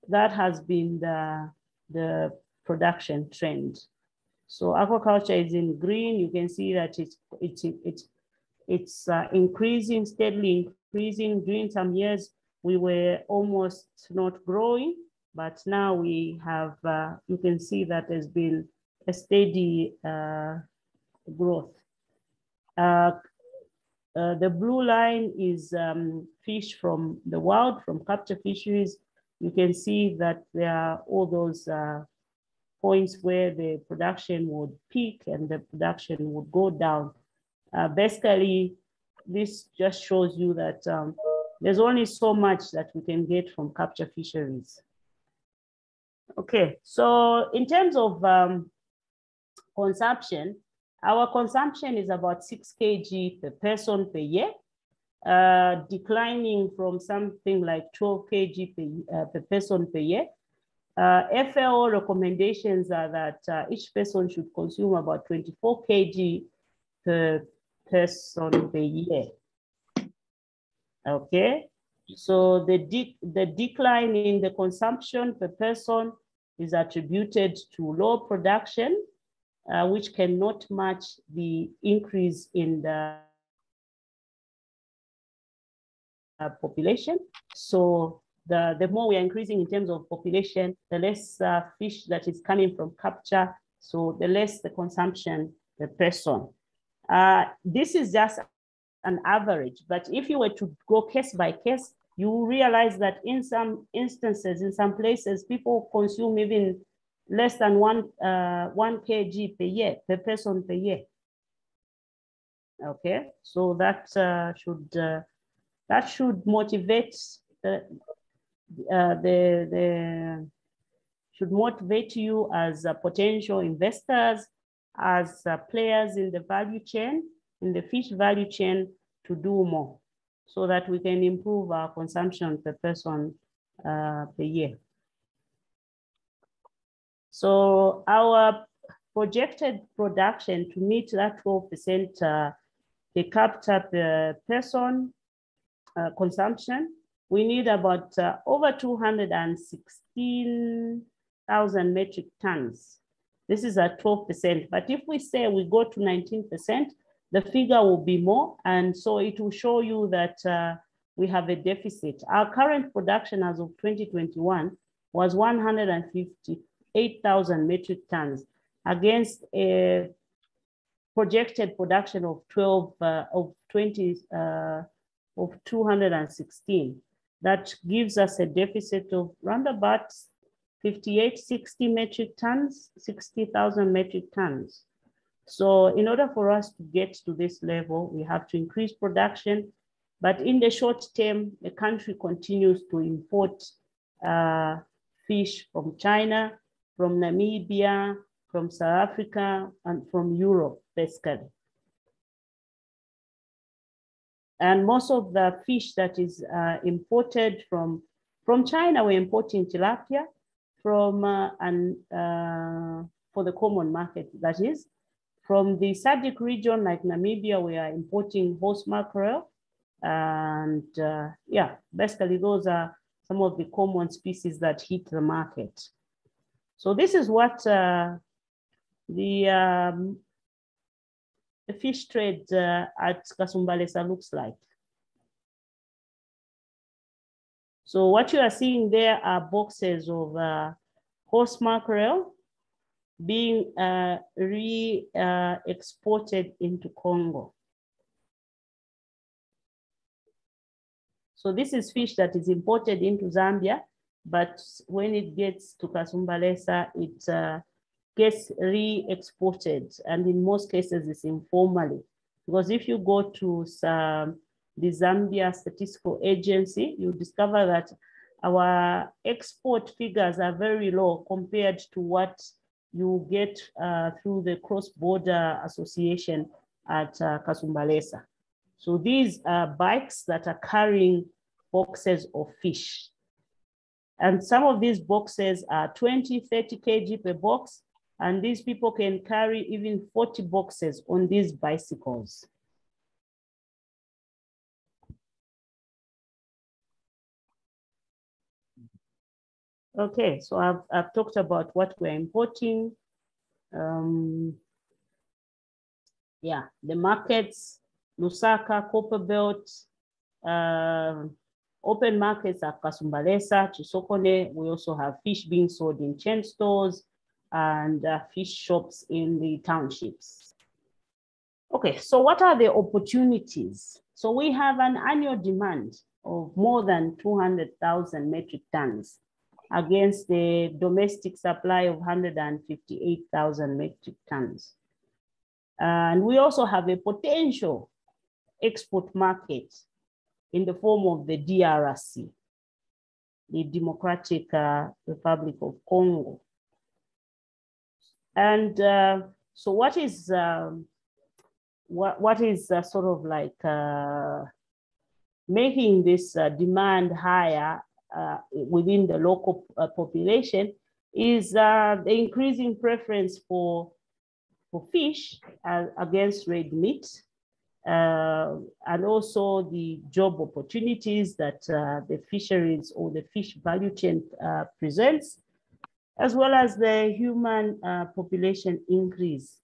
that has been the, the production trend. So aquaculture is in green. You can see that it's, it's, it's, it's uh, increasing, steadily increasing. During some years, we were almost not growing, but now we have, uh, you can see that there's been a steady uh, growth. Uh, uh, the blue line is um, fish from the wild, from capture fisheries. You can see that there are all those uh, points where the production would peak and the production would go down. Uh, basically, this just shows you that um, there's only so much that we can get from capture fisheries. Okay, so in terms of um, consumption, our consumption is about six kg per person per year, uh, declining from something like 12 kg per, uh, per person per year. Uh, FAO recommendations are that uh, each person should consume about 24 kg per person per year. Okay, so the, de the decline in the consumption per person is attributed to low production uh, which cannot match the increase in the uh, population. So the, the more we are increasing in terms of population, the less uh, fish that is coming from capture, so the less the consumption per person. Uh, this is just an average, but if you were to go case by case, you realize that in some instances, in some places, people consume even less than one, uh, one kg per year, per person per year. Okay, so that uh, should uh, That should motivate the, uh, the, the should motivate you as uh, potential investors, as uh, players in the value chain, in the fish value chain to do more so that we can improve our consumption per person uh, per year. So our projected production to meet that 12% uh, per capita per person uh, consumption, we need about uh, over 216,000 metric tons. This is at 12%, but if we say we go to 19%, the figure will be more. And so it will show you that uh, we have a deficit. Our current production as of 2021 was 158,000 metric tons against a projected production of 12, uh, of 20, uh, of 216. That gives us a deficit of around about 58, 60 metric tons, 60,000 metric tons. So in order for us to get to this level, we have to increase production. But in the short term, the country continues to import uh, fish from China, from Namibia, from South Africa, and from Europe, basically. And most of the fish that is uh, imported from, from China, we're importing tilapia from, uh, and uh, for the common market, that is, from the SADC region, like Namibia, we are importing horse mackerel. And uh, yeah, basically those are some of the common species that hit the market. So this is what uh, the, um, the fish trade uh, at Kasumbalesa looks like. So what you are seeing there are boxes of uh, horse mackerel being uh, re-exported uh, into Congo. So this is fish that is imported into Zambia, but when it gets to Kasumbalesa, it uh, gets re-exported. And in most cases, it's informally. Because if you go to some, the Zambia Statistical Agency, you discover that our export figures are very low compared to what you get uh, through the cross-border association at uh, Kasumbalesa. So these are bikes that are carrying boxes of fish. And some of these boxes are 20, 30 kg per box. And these people can carry even 40 boxes on these bicycles. Okay, so I've, I've talked about what we're importing. Um, yeah, the markets, Lusaka, Copperbelt, uh, open markets at Kasumbalesa, Chisokone. We also have fish being sold in chain stores and uh, fish shops in the townships. Okay, so what are the opportunities? So we have an annual demand of more than 200,000 metric tons against the domestic supply of 158,000 metric tons. And we also have a potential export market in the form of the DRC, the Democratic uh, Republic of Congo. And uh, so what is, um, what, what is uh, sort of like uh, making this uh, demand higher uh, within the local population is the increasing preference for, for fish against red meat. Uh, and also the job opportunities that uh, the fisheries or the fish value chain uh, presents, as well as the human population increase.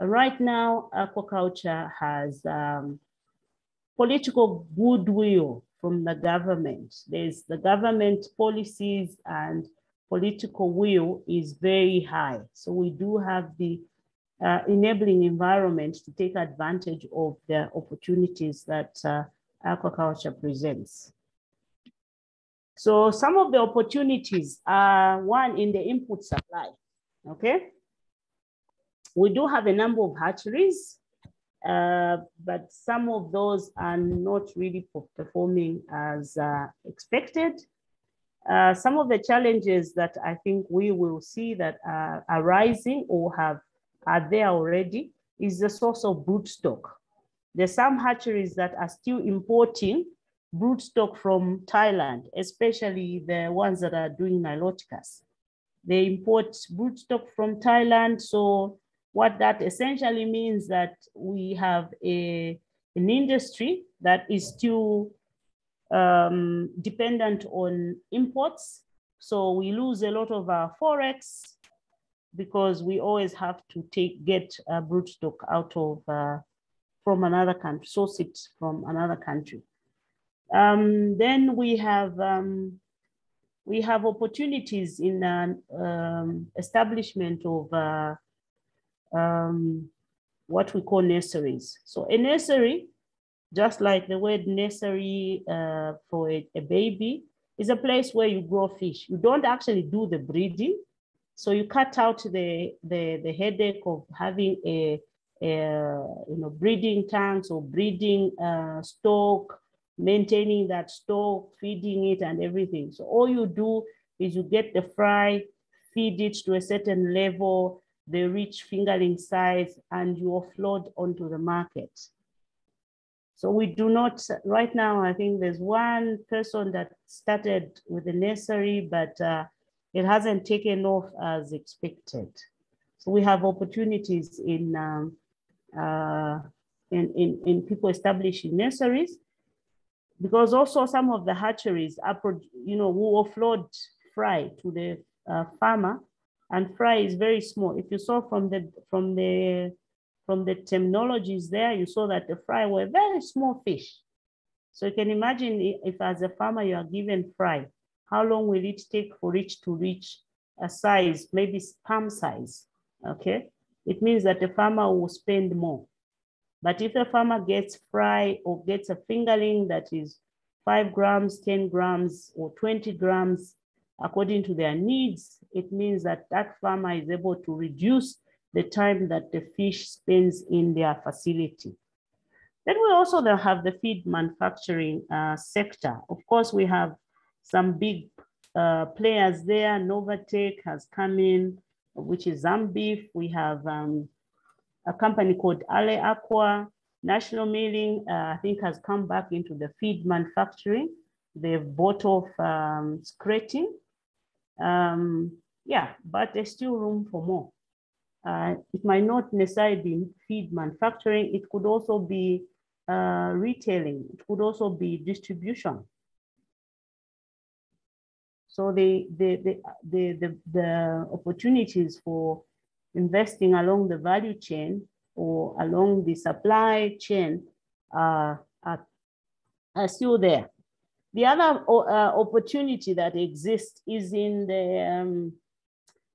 right now, aquaculture has um, political goodwill from the government. There's the government policies and political will is very high. So we do have the uh, enabling environment to take advantage of the opportunities that uh, aquaculture presents. So some of the opportunities are one in the input supply, okay? We do have a number of hatcheries Uh, but some of those are not really performing as uh, expected. Uh, some of the challenges that I think we will see that are arising or have are there already is the source of broodstock. There's some hatcheries that are still importing broodstock from Thailand, especially the ones that are doing niloticus. They import broodstock from Thailand. So what that essentially means that we have a, an industry that is still um, dependent on imports. So we lose a lot of our forex because we always have to take get uh, broodstock out of uh, from another country, source it from another country. Um, then we have um, we have opportunities in an um, establishment of uh, um, what we call nurseries. So a nursery, just like the word nursery uh, for a, a baby, is a place where you grow fish. You don't actually do the breeding. So you cut out the, the, the headache of having a, a you know, breeding tanks or breeding uh, stock, maintaining that stock, feeding it and everything. So all you do is you get the fry, feed it to a certain level, they reach fingerling size and you offload onto the market. So we do not, right now, I think there's one person that started with the nursery, but uh, it hasn't taken off as expected. So we have opportunities in, um, uh, in, in, in people establishing nurseries because also some of the hatcheries are, you know, will offload fry to the uh, farmer and fry is very small. If you saw from the from the from the terminologies there, you saw that the fry were very small fish. So you can imagine if as a farmer you are given fry, how long will it take for it to reach a size, maybe palm size, okay? It means that the farmer will spend more. But if the farmer gets fry or gets a fingerling that is five grams, 10 grams, or 20 grams, according to their needs, it means that that farmer is able to reduce the time that the fish spends in their facility. Then we also have the feed manufacturing uh, sector. Of course, we have some big uh, players there. Novatek has come in, which is Zambeef. We have um, a company called Aller Aqua. National Milling, uh, I think, has come back into the feed manufacturing. They've bought off um, Skretting um, yeah, but there's still room for more. Uh, it might not necessarily be feed manufacturing. It could also be uh, retailing. It could also be distribution. So the, the, the, the, the, the opportunities for investing along the value chain or along the supply chain uh, are, are still there. The other uh, opportunity that exists is in the um,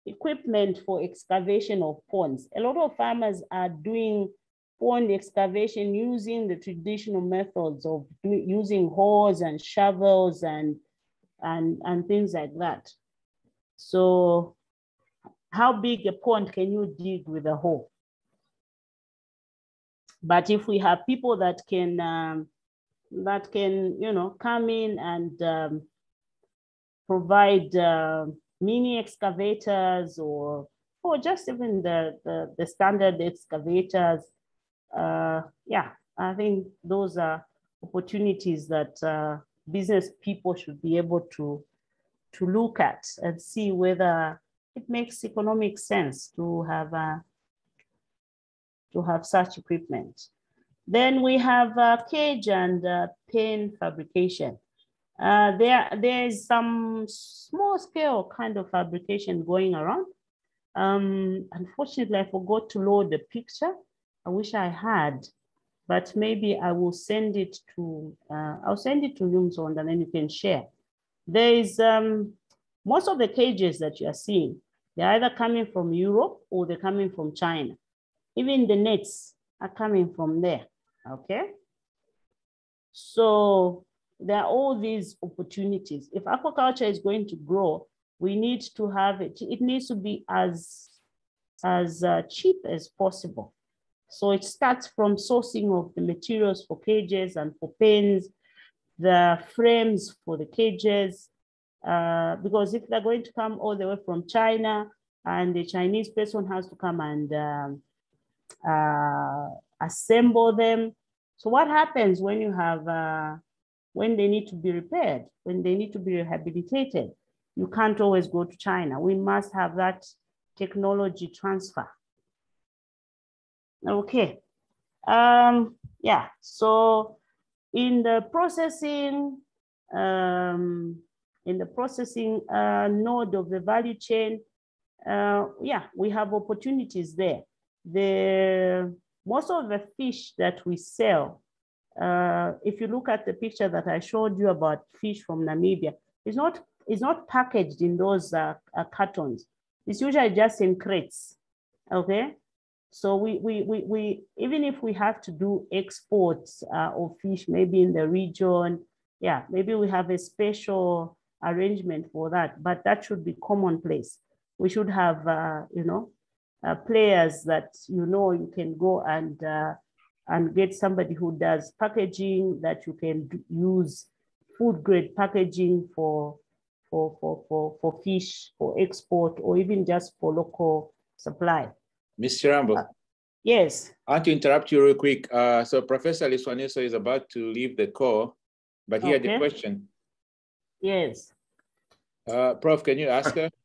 equipment for excavation of ponds. A lot of farmers are doing pond excavation using the traditional methods of using hoes and shovels and, and, and things like that. So how big a pond can you dig with a hoe? But if we have people that can um, that can, you know, come in and um, provide uh, mini excavators or, or just even the, the, the standard excavators. Uh, yeah, I think those are opportunities that uh, business people should be able to, to look at and see whether it makes economic sense to have, uh, to have such equipment. Then we have uh, cage and uh, pen fabrication. Uh, there, there is some small scale kind of fabrication going around. Um, unfortunately, I forgot to load the picture. I wish I had, but maybe I will send it to, uh, I'll send it to Lumzond and then you can share. There is, um, most of the cages that you are seeing, they're either coming from Europe or they're coming from China. Even the nets are coming from there okay? So there are all these opportunities. If aquaculture is going to grow, we need to have it, it needs to be as, as uh, cheap as possible. So it starts from sourcing of the materials for cages and for pens, the frames for the cages, uh, because if they're going to come all the way from China and the Chinese person has to come and um, uh, assemble them. So what happens when you have, uh, when they need to be repaired, when they need to be rehabilitated? You can't always go to China. We must have that technology transfer. Okay. Um, yeah, so in the processing, um, in the processing uh, node of the value chain, uh, yeah, we have opportunities there. The most of the fish that we sell, uh, if you look at the picture that I showed you about fish from Namibia, it's not it's not packaged in those uh, uh, cartons. It's usually just in crates. Okay, so we, we, we, we, even if we have to do exports uh, of fish, maybe in the region, yeah, maybe we have a special arrangement for that, but that should be commonplace. We should have, uh, you know, uh, players that, you know, you can go and, uh, and get somebody who does packaging that you can use food grade packaging for, for, for, for, for fish, for export, or even just for local supply. Mr. Rambo. Uh, yes. I want to interrupt you real quick. Uh, so Professor Liswaniso is about to leave the call, but he okay. had a question. Yes. Uh, Prof, can you ask her?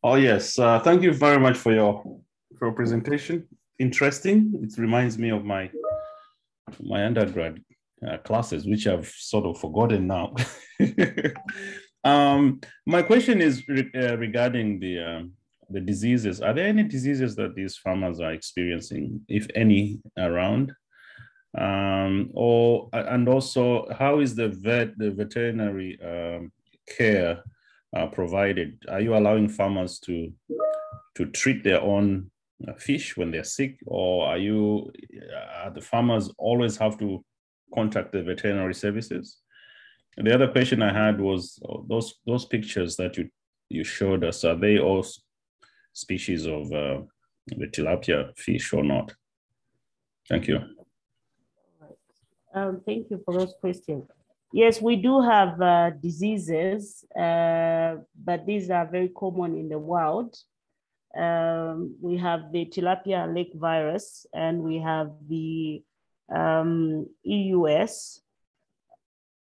Oh, yes. Uh, thank you very much for your, for your presentation. Interesting. It reminds me of my, my undergrad uh, classes, which I've sort of forgotten now. um, my question is re uh, regarding the um, the diseases. Are there any diseases that these farmers are experiencing, if any, around? Um, or and also, how is the vet the veterinary um, care uh, provided? Are you allowing farmers to to treat their own uh, fish when they're sick, or are you uh, the farmers always have to contact the veterinary services? the other question I had was uh, those those pictures that you you showed us. Are they also species of uh, the tilapia fish or not? Thank you. Um, thank you for those questions. Yes, we do have uh, diseases, uh, but these are very common in the wild. Um, we have the tilapia lake virus and we have the um, EUS.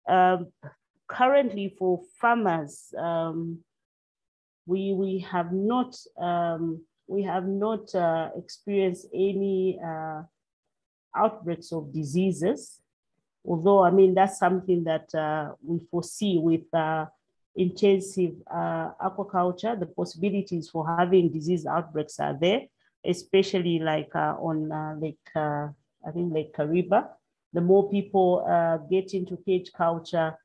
Um, currently for farmers, um, we we have not um, we have not uh, experienced any uh, outbreaks of diseases. Although I mean that's something that uh, we foresee with uh, intensive uh, aquaculture. The possibilities for having disease outbreaks are there, especially like uh, on Lake I think Lake Kariba. The more people get into cage culture,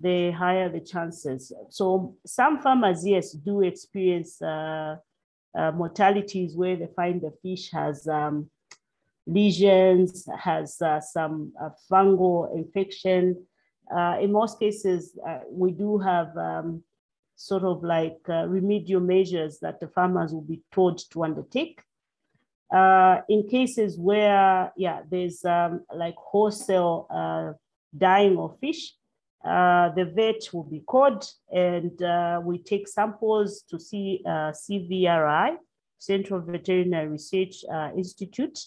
the higher the chances. So some farmers, yes, do experience uh, uh, mortalities where they find the fish has um, lesions, has uh, some uh, fungal infection. Uh, in most cases, uh, we do have um, sort of like remedial measures that the farmers will be told to undertake. in cases where, yeah, there's um, like wholesale dying of fish, uh, the vet will be called and uh, we take samples to see uh, CVRI, Central Veterinary Research uh, Institute.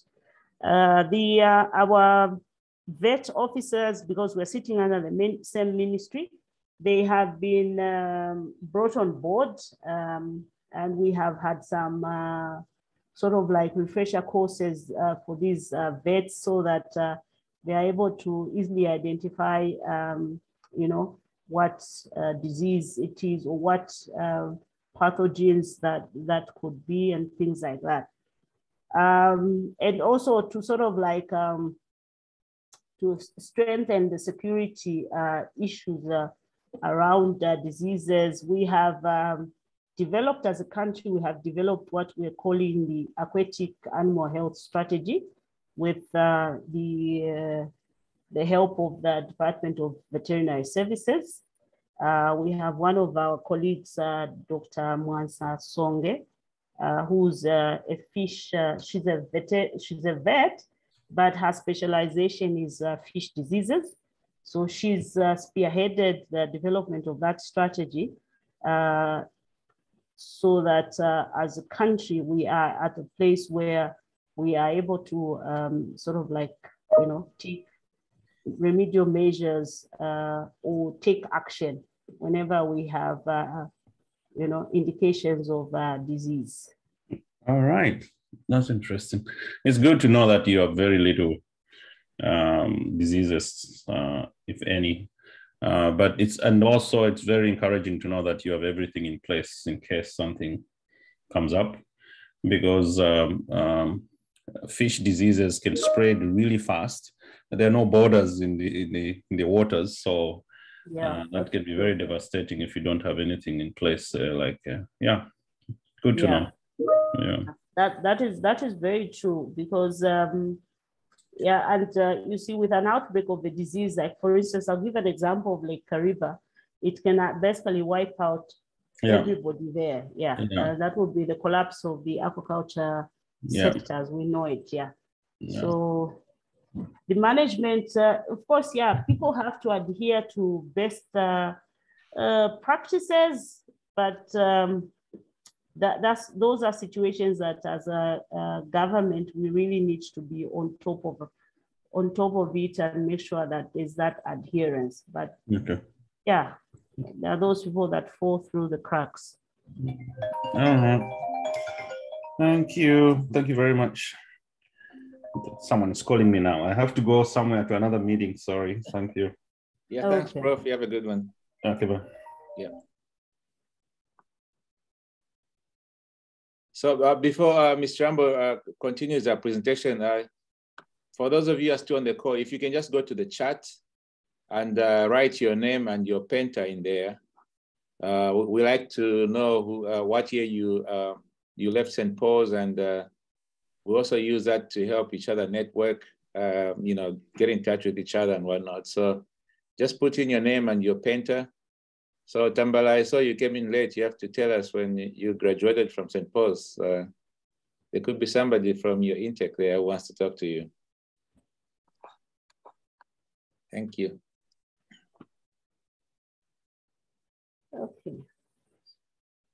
Uh, the, uh, our vet officers, because we're sitting under the same ministry, they have been um, brought on board um, and we have had some sort of like refresher courses for these vets so that they are able to easily identify um, you know, what uh, disease it is or what uh, pathogens that that could be and things like that. Um, and also to sort of like um, to strengthen the security uh, issues uh, around uh, diseases, we have um, developed as a country, we have developed what we're calling the aquatic animal health strategy with uh, the the help of the Department of Veterinary Services. Uh, we have one of our colleagues, uh, Dr. Mwansa Songe, uh, who's a fish, uh, she's a vet, she's a vet, but her specialization is uh, fish diseases. So she's uh, spearheaded the development of that strategy uh, so that as a country, we are at a place where we are able to um, sort of like, you know, take remedial measures or take action whenever we have you know, indications of uh, disease. All right, that's interesting. It's good to know that you have very little um, diseases, uh, if any. Uh, but it's and also it's very encouraging to know that you have everything in place in case something comes up, because um, um, fish diseases can spread really fast. There are no borders in the in the in the waters, so yeah uh, that can be very devastating if you don't have anything in place uh, like uh, yeah good to yeah. know yeah that that is that is very true because um yeah and uh, you see with an outbreak of a disease like for instance i'll give an example of lake kariba it can basically wipe out yeah. everybody there yeah, yeah. Uh, that would be the collapse of the aquaculture yeah. sector as we know it yeah. so the management, uh, of course, yeah, people have to adhere to best uh, uh, practices, but um, that, that's those are situations that as a, a, government we really need to be on top of on top of it and make sure that there's that adherence. But okay. yeah, there are those people that fall through the cracks. Uh-huh. Thank you. Thank you very much someone is calling me now. I have to go somewhere to another meeting. Sorry. Thank you. Yeah, thanks, okay. Prof. You have a good one. Okay, bye. Yeah. So uh, before uh, Mr. Ambo uh, continues our presentation, uh, for those of you who are still on the call, if you can just go to the chat and uh, write your name and your painter in there. Uh, we like to know who, what year you you left St. Paul's and we also use that to help each other network, um, you know, get in touch with each other and whatnot. So just put in your name and your painter. So Tambala, I saw you came in late. You have to tell us when you graduated from St. Paul's. Uh, there could be somebody from your intake there who wants to talk to you. Thank you. Okay.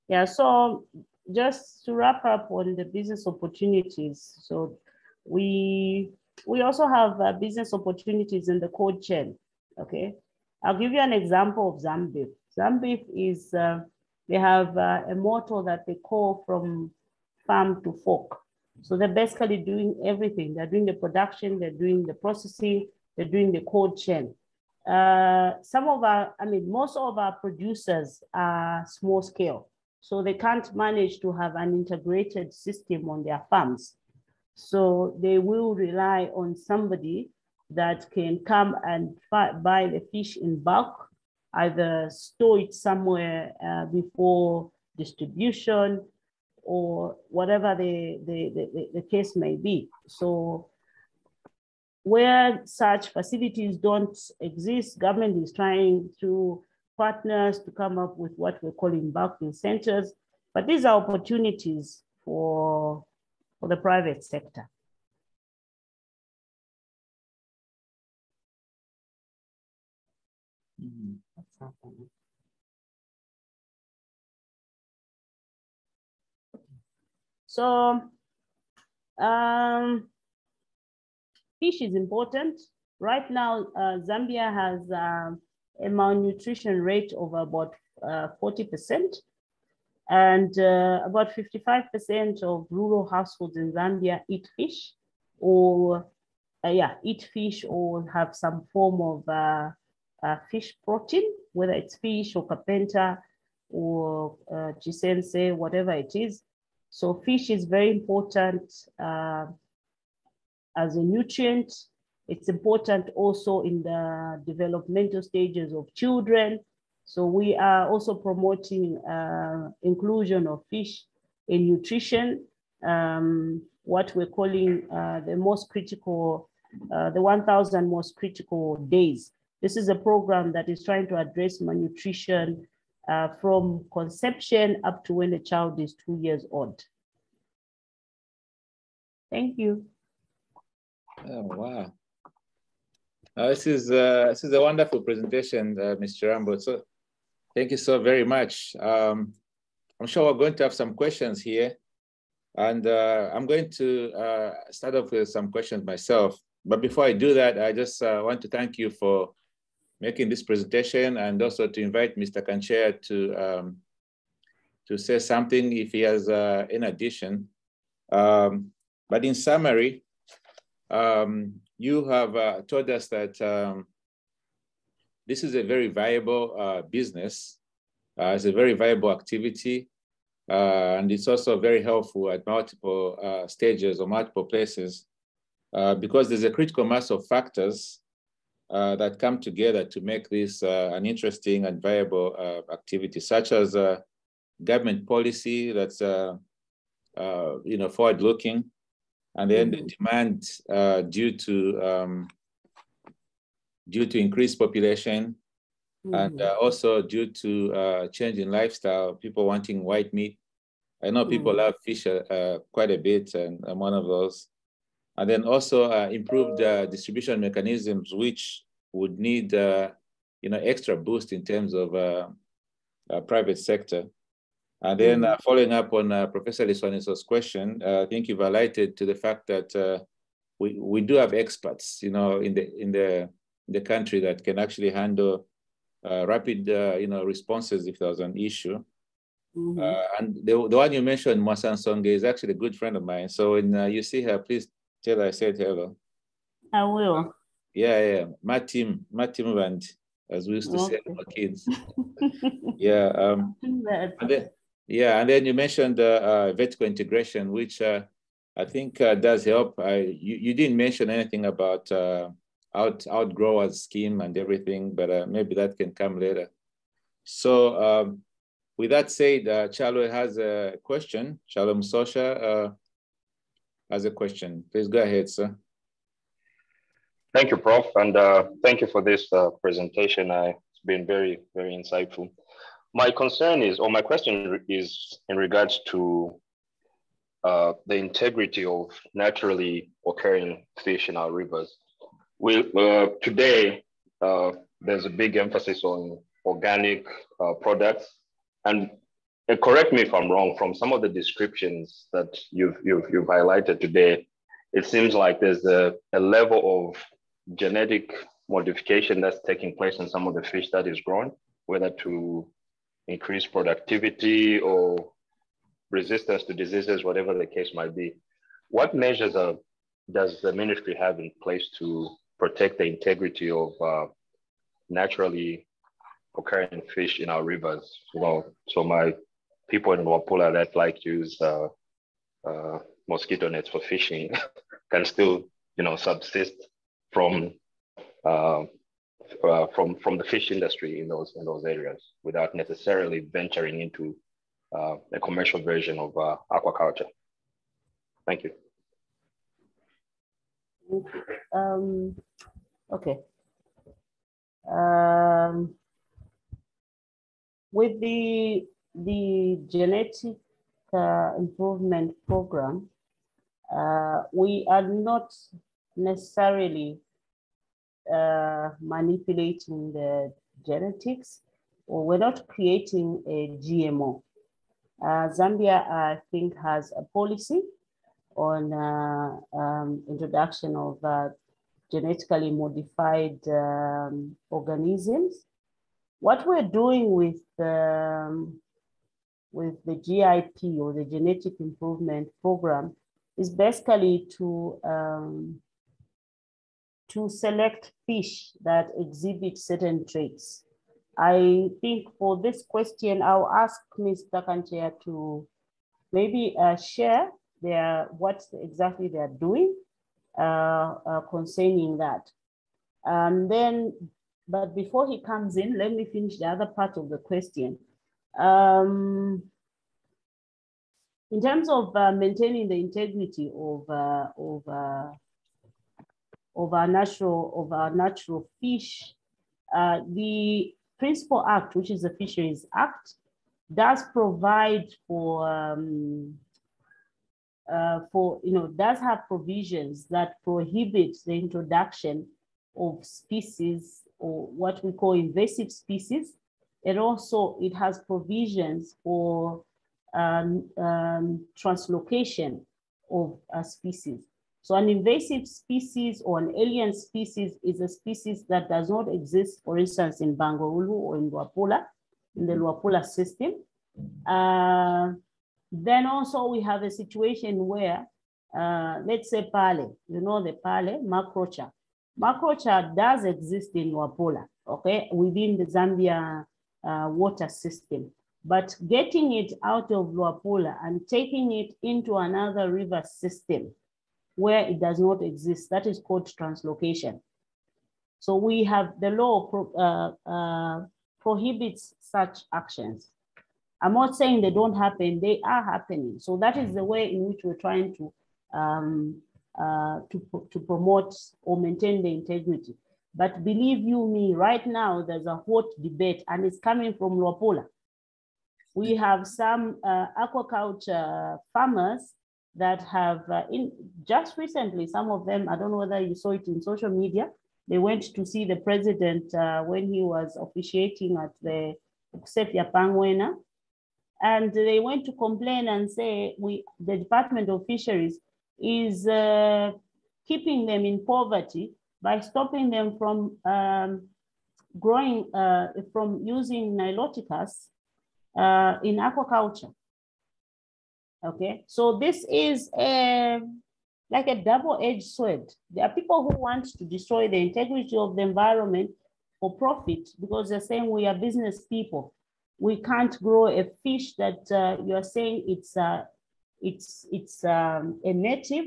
Yeah, so just to wrap up on the business opportunities. So we we also have uh, business opportunities in the cold chain. Okay, I'll give you an example of Zambeef. Zambeef is uh, they have uh, a motto that they call from farm to fork. So they're basically doing everything. They're doing the production, they're doing the processing, they're doing the cold chain. Uh, some of our, I mean, most of our producers are small scale. So they can't manage to have an integrated system on their farms. So they will rely on somebody that can come and buy the fish in bulk, either store it somewhere uh, before distribution or whatever the, the, the, the case may be. So where such facilities don't exist, government is trying to partners to come up with what we're calling bulking centers. But these are opportunities for, for the private sector. So um, fish is important. Right now, uh, Zambia has um, a malnutrition rate of about 40%. Uh, and uh, about 55% of rural households in Zambia eat fish or, uh, yeah, eat fish or have some form of uh, uh, fish protein, whether it's fish or kapenta or uh, chisense, whatever it is. So fish is very important uh, as a nutrient it's important also in the developmental stages of children. So we are also promoting uh, inclusion of fish in nutrition, um, what we're calling uh, the most critical, uh, the 1,000 most critical days. This is a program that is trying to address malnutrition uh, from conception up to when a child is two years old. Thank you. Oh, wow. Uh, this is uh, this is a wonderful presentation, uh, Ms. Chirambo. So thank you so very much. Um, I'm sure we're going to have some questions here. And uh, I'm going to uh, start off with some questions myself. But before I do that, I just uh, want to thank you for making this presentation and also to invite Mr. Kancheya to, um, to say something if he has in addition. Um, but in summary, um, you have uh, told us that um, this is a very viable uh, business. it's a very viable activity. Uh, and it's also very helpful at multiple uh, stages or multiple places uh, because there's a critical mass of factors uh, that come together to make this uh, an interesting and viable uh, activity, such as government policy that's you know forward-looking, and then the mm-hmm. demand due to um, due to increased population, Mm and uh, also due to uh, change in lifestyle, people wanting white meat I know people mm. love fish uh, quite a bit, and I'm one of those. And then also uh, improved uh, distribution mechanisms, which would need uh, you know extra boost in terms of uh, uh, private sector. And then mm. following up on Professor Liswaniso's question, I think you've highlighted to the fact that we, we do have experts, you know, in the in the in the country that can actually handle rapid, you know, responses if there's an issue. Mm -hmm. uh, and the, the one you mentioned, Masan Songe, is actually a good friend of mine. So when uh, you see her, please tell her I said hello. I will. Uh, yeah, yeah. My team, my team band, as we used to okay. say to our kids. yeah. Um, and then, yeah, and then you mentioned uh, vertical integration, which uh, I think uh, does help. I, you, you didn't mention anything about uh, out outgrowers scheme and everything, but uh, maybe that can come later. So um, with that said, uh, Chalo has a question. Shalom Sosha uh, has a question. Please go ahead, sir. Thank you, Prof. And uh, thank you for this uh, presentation. Uh, it's been very, very insightful. My concern is, or my question is in regards to uh, the integrity of naturally occurring fish in our rivers. We, uh, today, uh, there's a big emphasis on organic uh, products and uh, correct me if I'm wrong, from some of the descriptions that you've, you've, you've highlighted today, it seems like there's a, a level of genetic modification that's taking place in some of the fish that is grown, whether to increase productivity or resistance to diseases, whatever the case might be. What measures are, does the ministry have in place to protect the integrity of uh, naturally occurring fish in our rivers. Know, so my people in Luapula that like to use uh, uh, mosquito nets for fishing can still, you know, subsist from uh, from from the fish industry in those in those areas without necessarily venturing into uh, a commercial version of uh, aquaculture. Thank you. Um, okay. Um, with the, the genetic uh, improvement program, uh, we are not necessarily uh, manipulating the genetics or we're not creating a GMO. Uh, Zambia, I think, has a policy on uh, um, introduction of uh, genetically modified um, organisms what we're doing with um, with the GIP or the Genetic Improvement Program is basically to um, to select fish that exhibit certain traits. I think for this question, I'll ask Mr. Kancheya to maybe uh, share their what exactly they're doing uh, uh, concerning that. And then but before he comes in, let me finish the other part of the question. Um, in terms of uh, maintaining the integrity of, uh, of, uh, of, our natural, of our natural fish, uh, the Principal Act, which is the Fisheries Act, does provide for um, uh, for, you know, does have provisions that prohibit the introduction of species or what we call invasive species. And also it has provisions for um, um, translocation of a species. So an invasive species or an alien species is a species that does not exist, for instance, in Bangweulu or in Luapula, in the Luapula system. Uh, then also we have a situation where, uh, let's say Pale, you know the Pale, Macrochir. Macrochir does exist in Luapula, okay, within the Zambia uh, water system. But getting it out of Luapula and taking it into another river system where it does not exist, that is called translocation. So we have the law pro, uh, uh, prohibits such actions. I'm not saying they don't happen, they are happening. So that is the way in which we're trying to, um, uh, to, to promote or maintain the integrity. But believe you me, right now there's a hot debate and it's coming from Luapula. We have some uh, aquaculture farmers that have, uh, in just recently, some of them, I don't know whether you saw it in social media, they went to see the president uh, when he was officiating at the Kusefya Pangwena and they went to complain and say we the Department of Fisheries is uh, keeping them in poverty by stopping them from um, growing, uh, from using Niloticus uh, in aquaculture. Okay, so this is a, like a double-edged sword. There are people who want to destroy the integrity of the environment for profit because they're saying we are business people we can't grow a fish that uh, you're saying it's uh, it's it's um, a native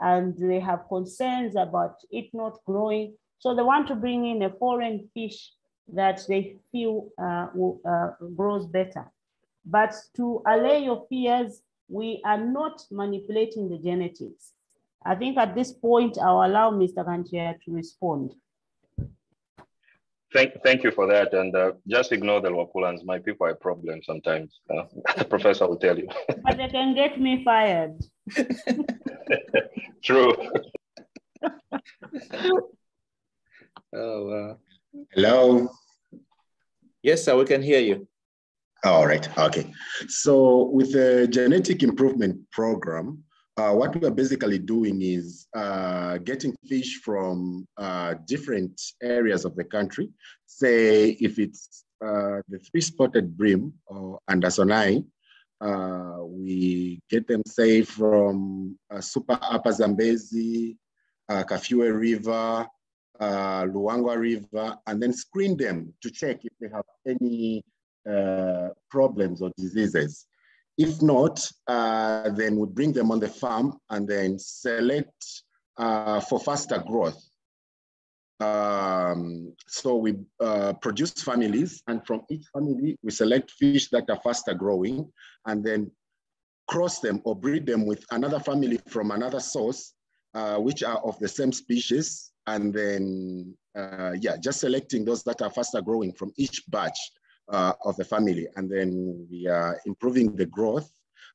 and they have concerns about it not growing. So they want to bring in a foreign fish that they feel uh, uh, grows better. But to allay your fears, we are not manipulating the genetics. I think at this point, I'll allow Mr. Kancheya to respond. Thank, thank you for that. And uh, just ignore the Luapulans. My people are problems sometimes. Uh, the professor will tell you. but they can get me fired. True. oh, uh, Hello. Yes, sir, we can hear you. All right. Okay. So with the genetic improvement program, uh, what we are basically doing is uh, getting fish from uh, different areas of the country. Say if it's uh, the three-spotted bream or Andersoni, uh, we get them say from uh, Super Upper Zambezi, Kafue River, Luangwa River, and then screen them to check if they have any problems or diseases. If not, uh, then we bring them on the farm and then select uh, for faster growth. Um, so we uh, produce families and from each family, we select fish that are faster growing and then cross them or breed them with another family from another source, uh, which are of the same species. And then, uh, yeah, just selecting those that are faster growing from each batch uh, of the family. And then we are improving the growth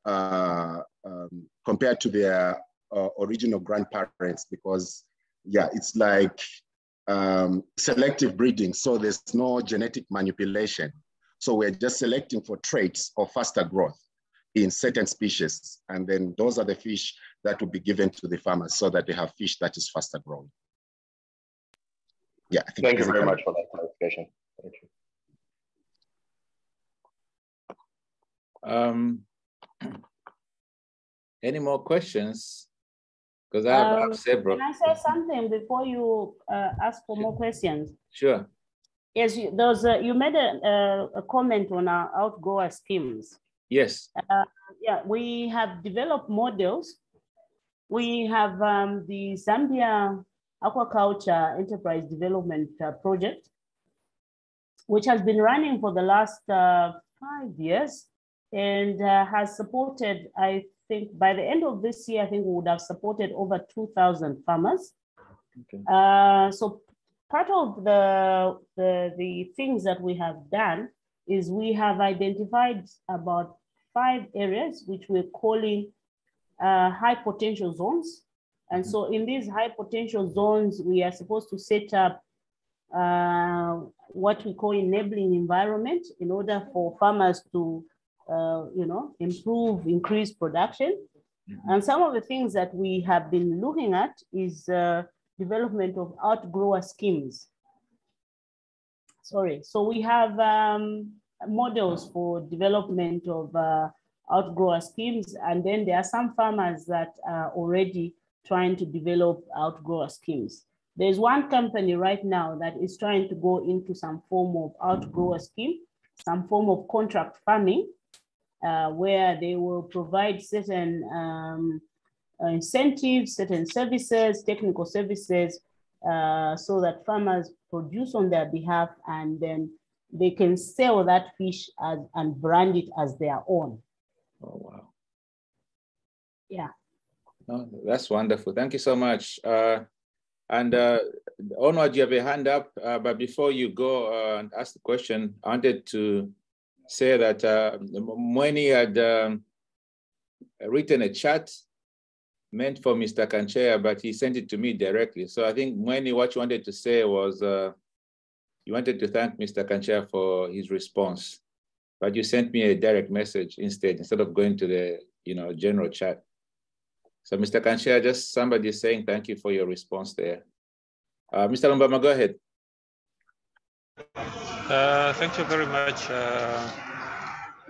uh, um, compared to their uh, original grandparents because, yeah, it's like um, selective breeding. So there's no genetic manipulation. So we're just selecting for traits of faster growth in certain species. And then those are the fish that will be given to the farmers so that they have fish that is faster growing. Yeah. Thank you very much for that clarification. Thank you. Um, any more questions? Because I, um, I, have several. Can I say something before you uh, ask for more questions? Sure. Yes, you, those, uh, you made a, a, comment on our outgrower schemes. Yes. Uh, yeah, we have developed models. We have um, the Zambia Aquaculture Enterprise Development uh, Project, which has been running for the last uh, five years and uh, has supported, I think by the end of this year, I think we would have supported over 2,000 farmers. Okay. Uh, so part of the, the, the things that we have done is we have identified about five areas which we're calling uh, high potential zones. And so in these high potential zones, we are supposed to set up uh, what we call enabling environment in order for farmers to, uh, you know, improve, increase production. Mm -hmm. And some of the things that we have been looking at is uh, development of outgrower schemes. Sorry, so we have um, models for development of uh, outgrower schemes, and then there are some farmers that are already trying to develop outgrower schemes. There's one company right now that is trying to go into some form of outgrower scheme, some form of contract farming, uh, where they will provide certain um, incentives, certain services, technical services, uh, so that farmers produce on their behalf and then they can sell that fish as, and brand it as their own. Oh, wow. Yeah. Oh, that's wonderful. Thank you so much. Uh, and uh, Onward, you have a hand up, uh, but before you go uh, and ask the question, I wanted to say that uh, Mweni had um, written a chat meant for Mr. Kancheya, but he sent it to me directly. So I think Mweni, what you wanted to say was uh, you wanted to thank Mr. Kancheya for his response, but you sent me a direct message instead, instead of going to the you know general chat. So Mr. Kancheya, just somebody saying thank you for your response there. Uh, Mr. Lumbama, go ahead. Uh, thank you very much uh,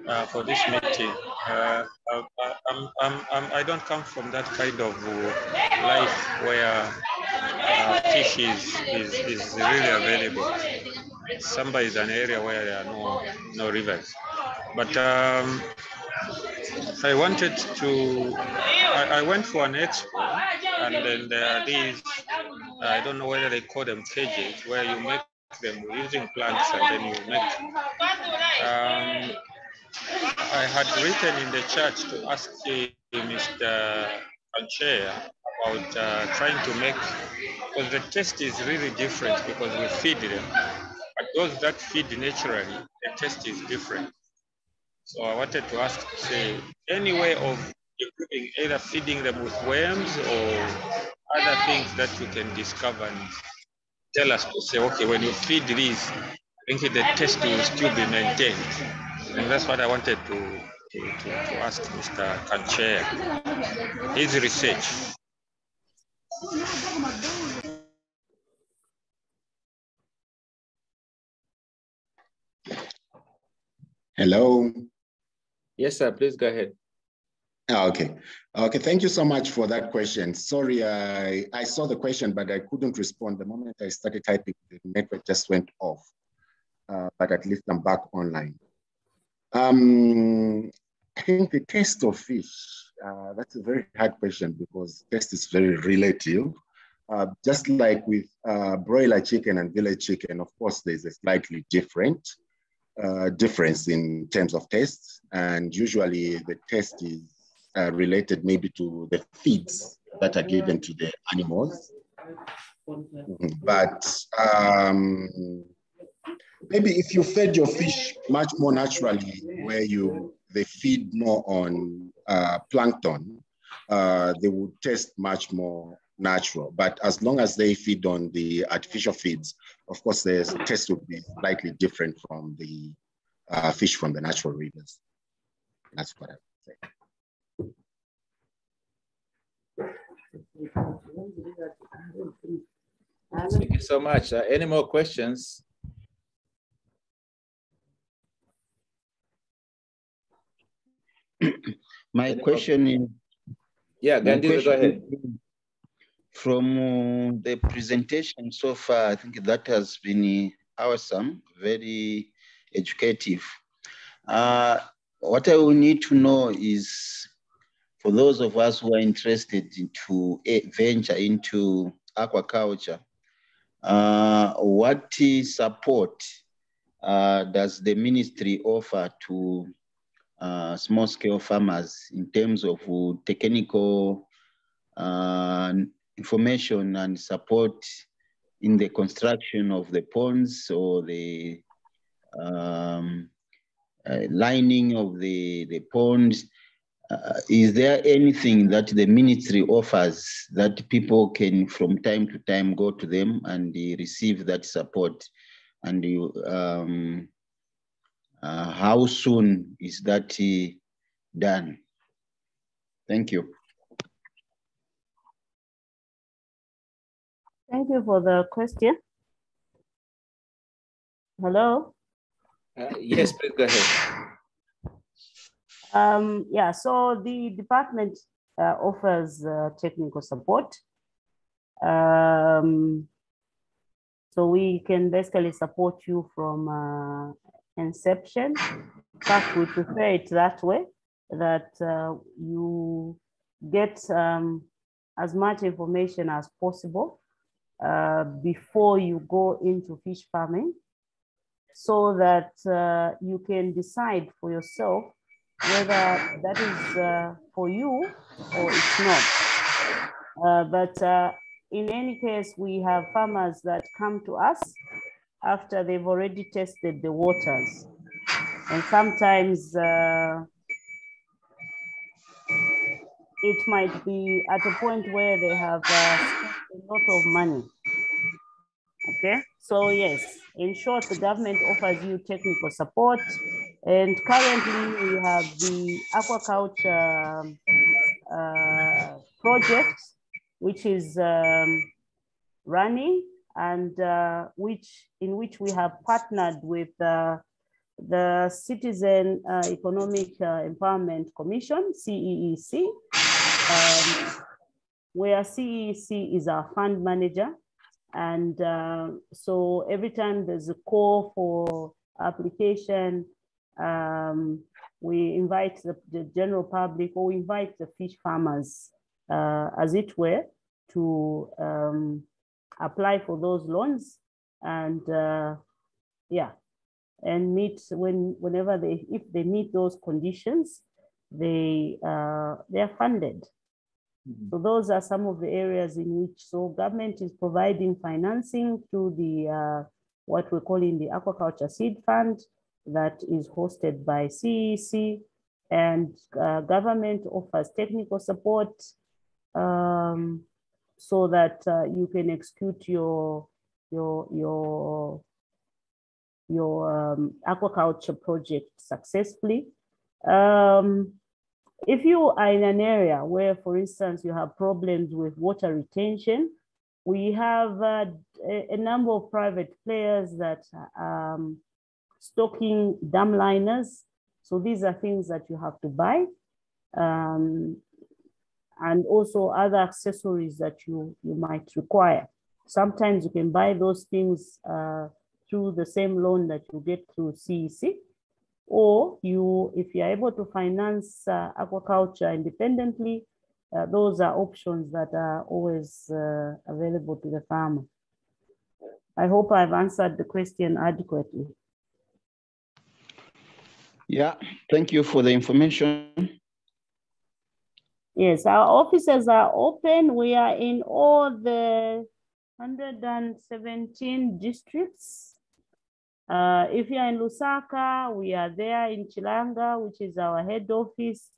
uh for this meeting. Uh, I'm, I'm, I'm, I do not come from that kind of life where uh, fish is, is, is really available. Samba is an area where there are no, no rivers. But um, I wanted to, I, I, went for an expo and then there are these, I don't know whether they call them cages, where you make them using plants and then you make, um, I had written in the chat to ask Mr. Kancheya about uh, trying to make, because the taste is really different because we feed them. But those that feed naturally, the taste is different. So I wanted to ask, say, any way of improving either feeding them with worms or other things that you can discover and tell us to say, okay, when you feed these, I think the taste will still be maintained. And that's what I wanted to, to, to, to ask Mr. Kancheya, his research. Hello. Yes, sir. Please go ahead. Ah, okay. Okay. Thank you so much for that question. Sorry, I, I saw the question, but I couldn't respond. The moment I started typing, the network just went off. Uh, but at least I'm back online. Um, I think the taste of fish, uh, that's a very hard question because taste is very relative. Uh, just like with uh, broiler chicken and village chicken, of course, there's a slightly different uh, difference in terms of taste. And usually the taste is uh, related maybe to the feeds that are given to the animals. Mm-hmm. But um, maybe if you fed your fish much more naturally, where you they feed more on uh, plankton, uh, they would taste much more natural. But as long as they feed on the artificial feeds, of course, the taste would be slightly different from the uh, fish from the natural rivers. That's what I would say. Thank you so much. Uh, any more questions? My question is. Yeah, Gandhi, go ahead. From uh, the presentation so far, I think that has been awesome, very educative. Uh, what I will need to know is for those of us who are interested to venture into aquaculture, uh, what support uh, does the ministry offer to uh, small scale farmers in terms of technical uh, information and support in the construction of the ponds or the um, uh, lining of the, the ponds uh, is there anything that the ministry offers that people can from time to time go to them and receive that support and you, um, uh, how soon is that uh, done thank you Thank you for the question. Hello? Uh, yes, please go ahead. Um, yeah, so the department uh, offers uh, technical support. Um, so we can basically support you from uh, inception. In fact, we prefer it that way, that uh, you get um, as much information as possible uh, before you go into fish farming so that uh, you can decide for yourself whether that is uh, for you or it's not. Uh, but uh, in any case, we have farmers that come to us after they've already tested the waters. And sometimes uh, it might be at a point where they have uh, a lot of money. Okay, so yes, in short, the government offers you technical support. And currently we have the aquaculture uh, project, which is um, running and uh, which in which we have partnered with uh, the Citizen uh, Economic uh, Empowerment Commission, CEEC, um, where CEEC is our fund manager. And uh, so every time there's a call for application, um, we invite the, the, general public or we invite the fish farmers, uh, as it were, to um, apply for those loans. And uh, yeah, and meet when whenever they if they meet those conditions, they uh, they are funded. Mm -hmm. So those are some of the areas in which so government is providing financing through the uh, what we're calling the aquaculture seed fund that is hosted by CEEC and uh, government offers technical support um, so that uh, you can execute your your your your um, aquaculture project successfully. Um, if you are in an area where, for instance, you have problems with water retention, we have uh, a, number of private players that um, stocking dam liners. So these are things that you have to buy. Um, and also other accessories that you, you might require. Sometimes you can buy those things uh, through the same loan that you get through CEEC, or you, if you're able to finance uh, aquaculture independently, uh, those are options that are always uh, available to the farmer. I hope I've answered the question adequately. Yeah, thank you for the information. Yes, our offices are open. We are in all the 117 districts. Uh, if you're in Lusaka, we are there in Chilanga, which is our head office.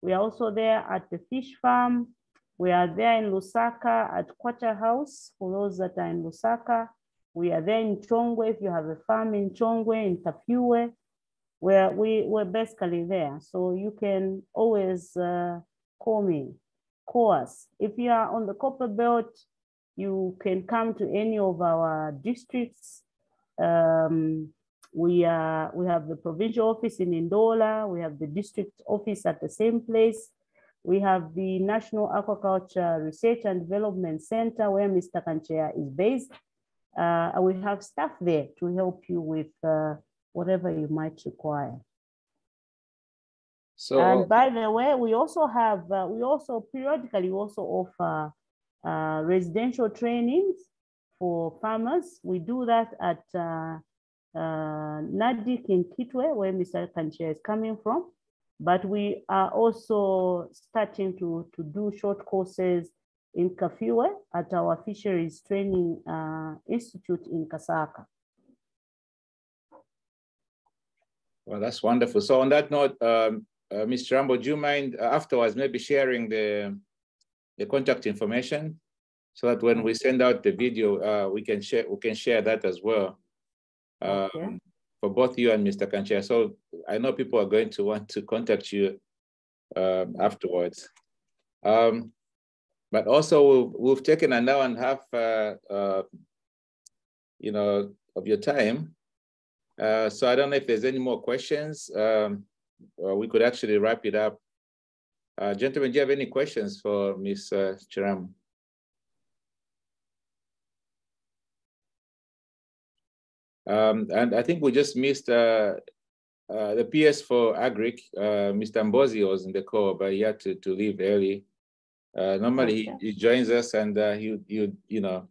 We are also there at the fish farm. We are there in Lusaka at Quarter House for those that are in Lusaka. We are there in Chongwe if you have a farm in Chongwe, in Tapiwe, where we, we're basically there. So you can always uh, call me, call us. If you are on the Copper Belt, you can come to any of our districts um, we, are, we have the provincial office in Ndola. We have the district office at the same place. We have the National Aquaculture Research and Development Center where Mr. Kancheya is based. Uh, we have staff there to help you with uh, whatever you might require. So, and by the way, we also have, uh, we also periodically also offer uh, residential trainings for farmers. We do that at uh, uh, NARDC in Kitwe, where Mr. Kancheya is coming from. But we are also starting to, to do short courses in Kafue at our Fisheries Training uh, Institute in Kasaka. Well, that's wonderful. So on that note, um, uh, Ms. Chirambo, do you mind uh, afterwards maybe sharing the, the contact information so that when we send out the video, uh, we can share we can share that as well um, okay. for both you and Mr. Kancheya. So I know people are going to want to contact you um, afterwards. Um, but also we've, we've, taken an hour and a half, uh, uh, you know, of your time. Uh, so I don't know if there's any more questions. Um, we could actually wrap it up. Uh, gentlemen, do you have any questions for Ms. Uh, Chiram? Um, and I think we just missed uh, uh, the PS for Agric. Uh, Mr. Mbozi was in the call, but he had to, to leave early. Uh, normally okay. he, he, joins us and uh, he, you, you know,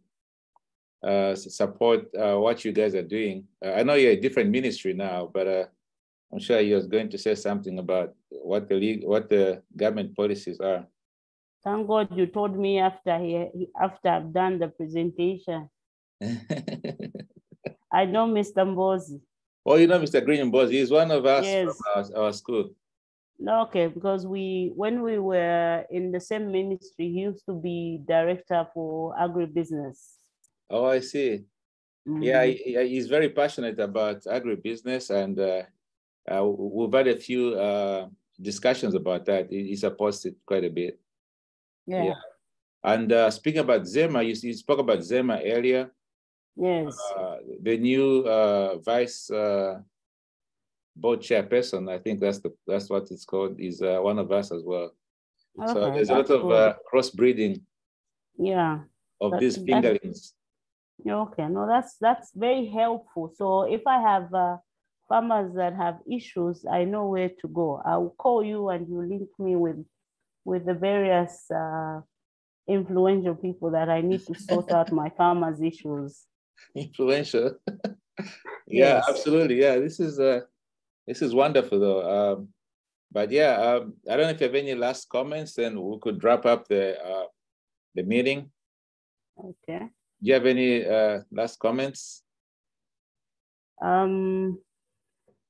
uh, support uh, what you guys are doing. Uh, I know you're a different ministry now, but uh, I'm sure you was going to say something about what the league, what the government policies are. Thank God you told me after he, after I've done the presentation. I know Mr. Mbozi. Oh, you know Mr. Green Mbozi. He's one of us yes. from our, our school. No, okay, because we when we were in the same ministry, he used to be director for agribusiness. Oh, I see. Mm -hmm. Yeah, he, he's very passionate about agribusiness, and uh, uh, we've had a few uh, discussions about that. He, he, supports it quite a bit. Yeah. yeah. And uh, speaking about Zema, you, you, spoke about Zema earlier. Yes. Uh, the new uh, vice uh, board chairperson, I think that's the that's what it's called, is one of us as well. Okay, so there's a lot of crossbreeding. Yeah. Of these fingerlings. Okay, no, that's that's very helpful. So if I have farmers that have issues, I know where to go. I will call you and you link me with, with the various uh, influential people that I need to sort out my farmers' issues. Influential. yeah, yes. absolutely. Yeah, this is uh, this is wonderful though. Um, but yeah, um, I don't know if you have any last comments, then we could wrap up the uh, the meeting. Okay. Do you have any uh, last comments? Um,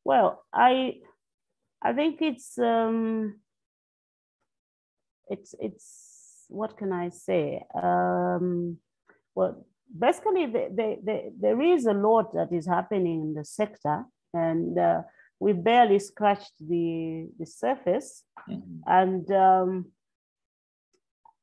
well, I I think it's um it's it's what can I say? Um well basically the, the, the, there is a lot that is happening in the sector and uh, we barely scratched the the surface mm-hmm. and um,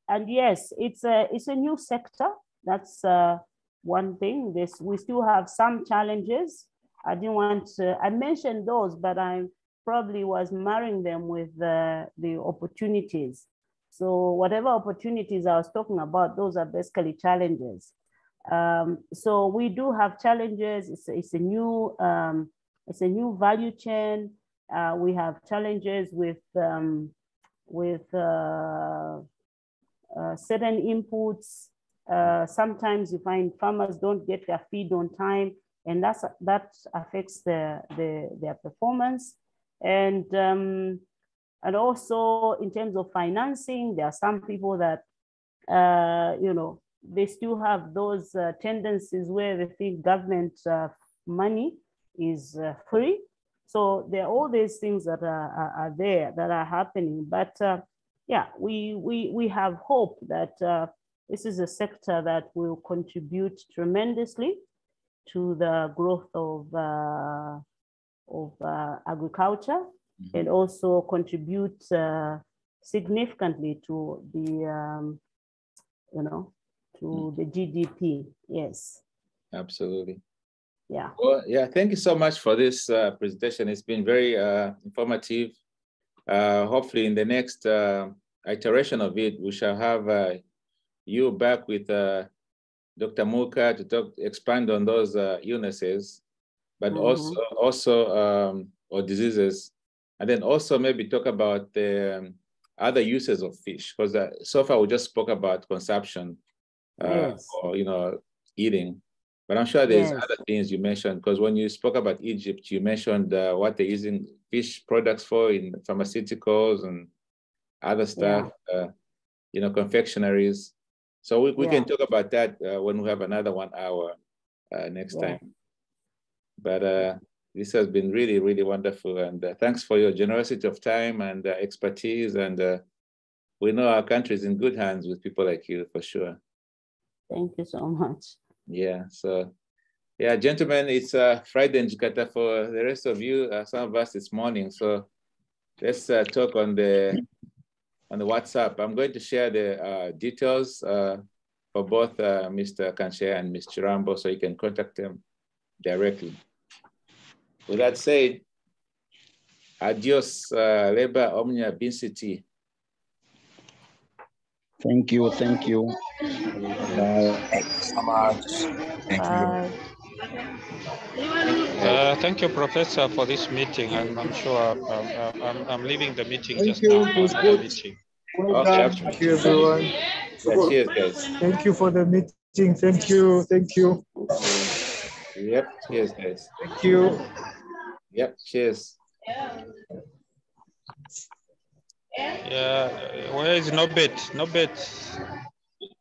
and yes it's a it's a new sector that's uh, one thing this we still have some challenges I didn't want to, I mentioned those, but I probably was marrying them with the, the opportunities. So whatever opportunities I was talking about, those are basically challenges. Um, so we do have challenges. It's, it's a new, um, it's a new value chain. Uh, we have challenges with, um, with uh, uh, certain inputs. Uh, sometimes you find farmers don't get their feed on time and that's that affects the, the their performance. And um, and also in terms of financing there are some people that uh, you know they still have those uh, tendencies where they think government uh, money is uh, free. So there are all these things that are, are, are there that are happening. But yeah we we we have hope that this is a sector that will contribute tremendously to the growth of, uh, of uh, agriculture mm -hmm. and also contribute uh, significantly to the, um, you know, to mm. the GDP. Yes. Absolutely. Yeah. Well, yeah, thank you so much for this uh, presentation. It's been very uh, informative. Uh, hopefully in the next iteration of it, we shall have you back with Dr. Muka to talk, expand on those uh, illnesses, but mm -hmm. also also um, or diseases, and then also maybe talk about the um, other uses of fish because uh, so far we just spoke about consumption uh, yes. or you know eating, but I'm sure there's yes. other things you mentioned because when you spoke about Egypt, you mentioned uh, what they're using fish products for in pharmaceuticals and other stuff, yeah. Uh, you know, confectionaries. So we, we yeah. can talk about that uh, when we have another one hour uh, next yeah. time. But uh, this has been really, really wonderful. And uh, thanks for your generosity of time and uh, expertise. And uh, we know our country is in good hands with people like you for sure. Thank you so much. Yeah. So, yeah, gentlemen, it's uh, Friday in Jakarta for the rest of you. Uh, some of us this morning. So let's uh, talk on the on the WhatsApp. I'm going to share the uh, details uh, for both uh, Mr. Kancheya and Mr. Rambo, so you can contact them directly. With that said, adios, uh, Leba Omnia Vinciti. Thank you, thank you. Thank you so much. Thank Bye. Uh, thank you, Professor, for this meeting. I'm, I'm sure um, uh, I'm, I'm leaving the meeting Thank just you. now. It was Another good. meeting. Well Okay, Thank you, everyone. Yeah, cheers, guys. Thank you for the meeting. Thank you. Thank you. Yep, cheers, guys. Thank you. Yep, cheers. Yeah, where is Nobet? Nobet.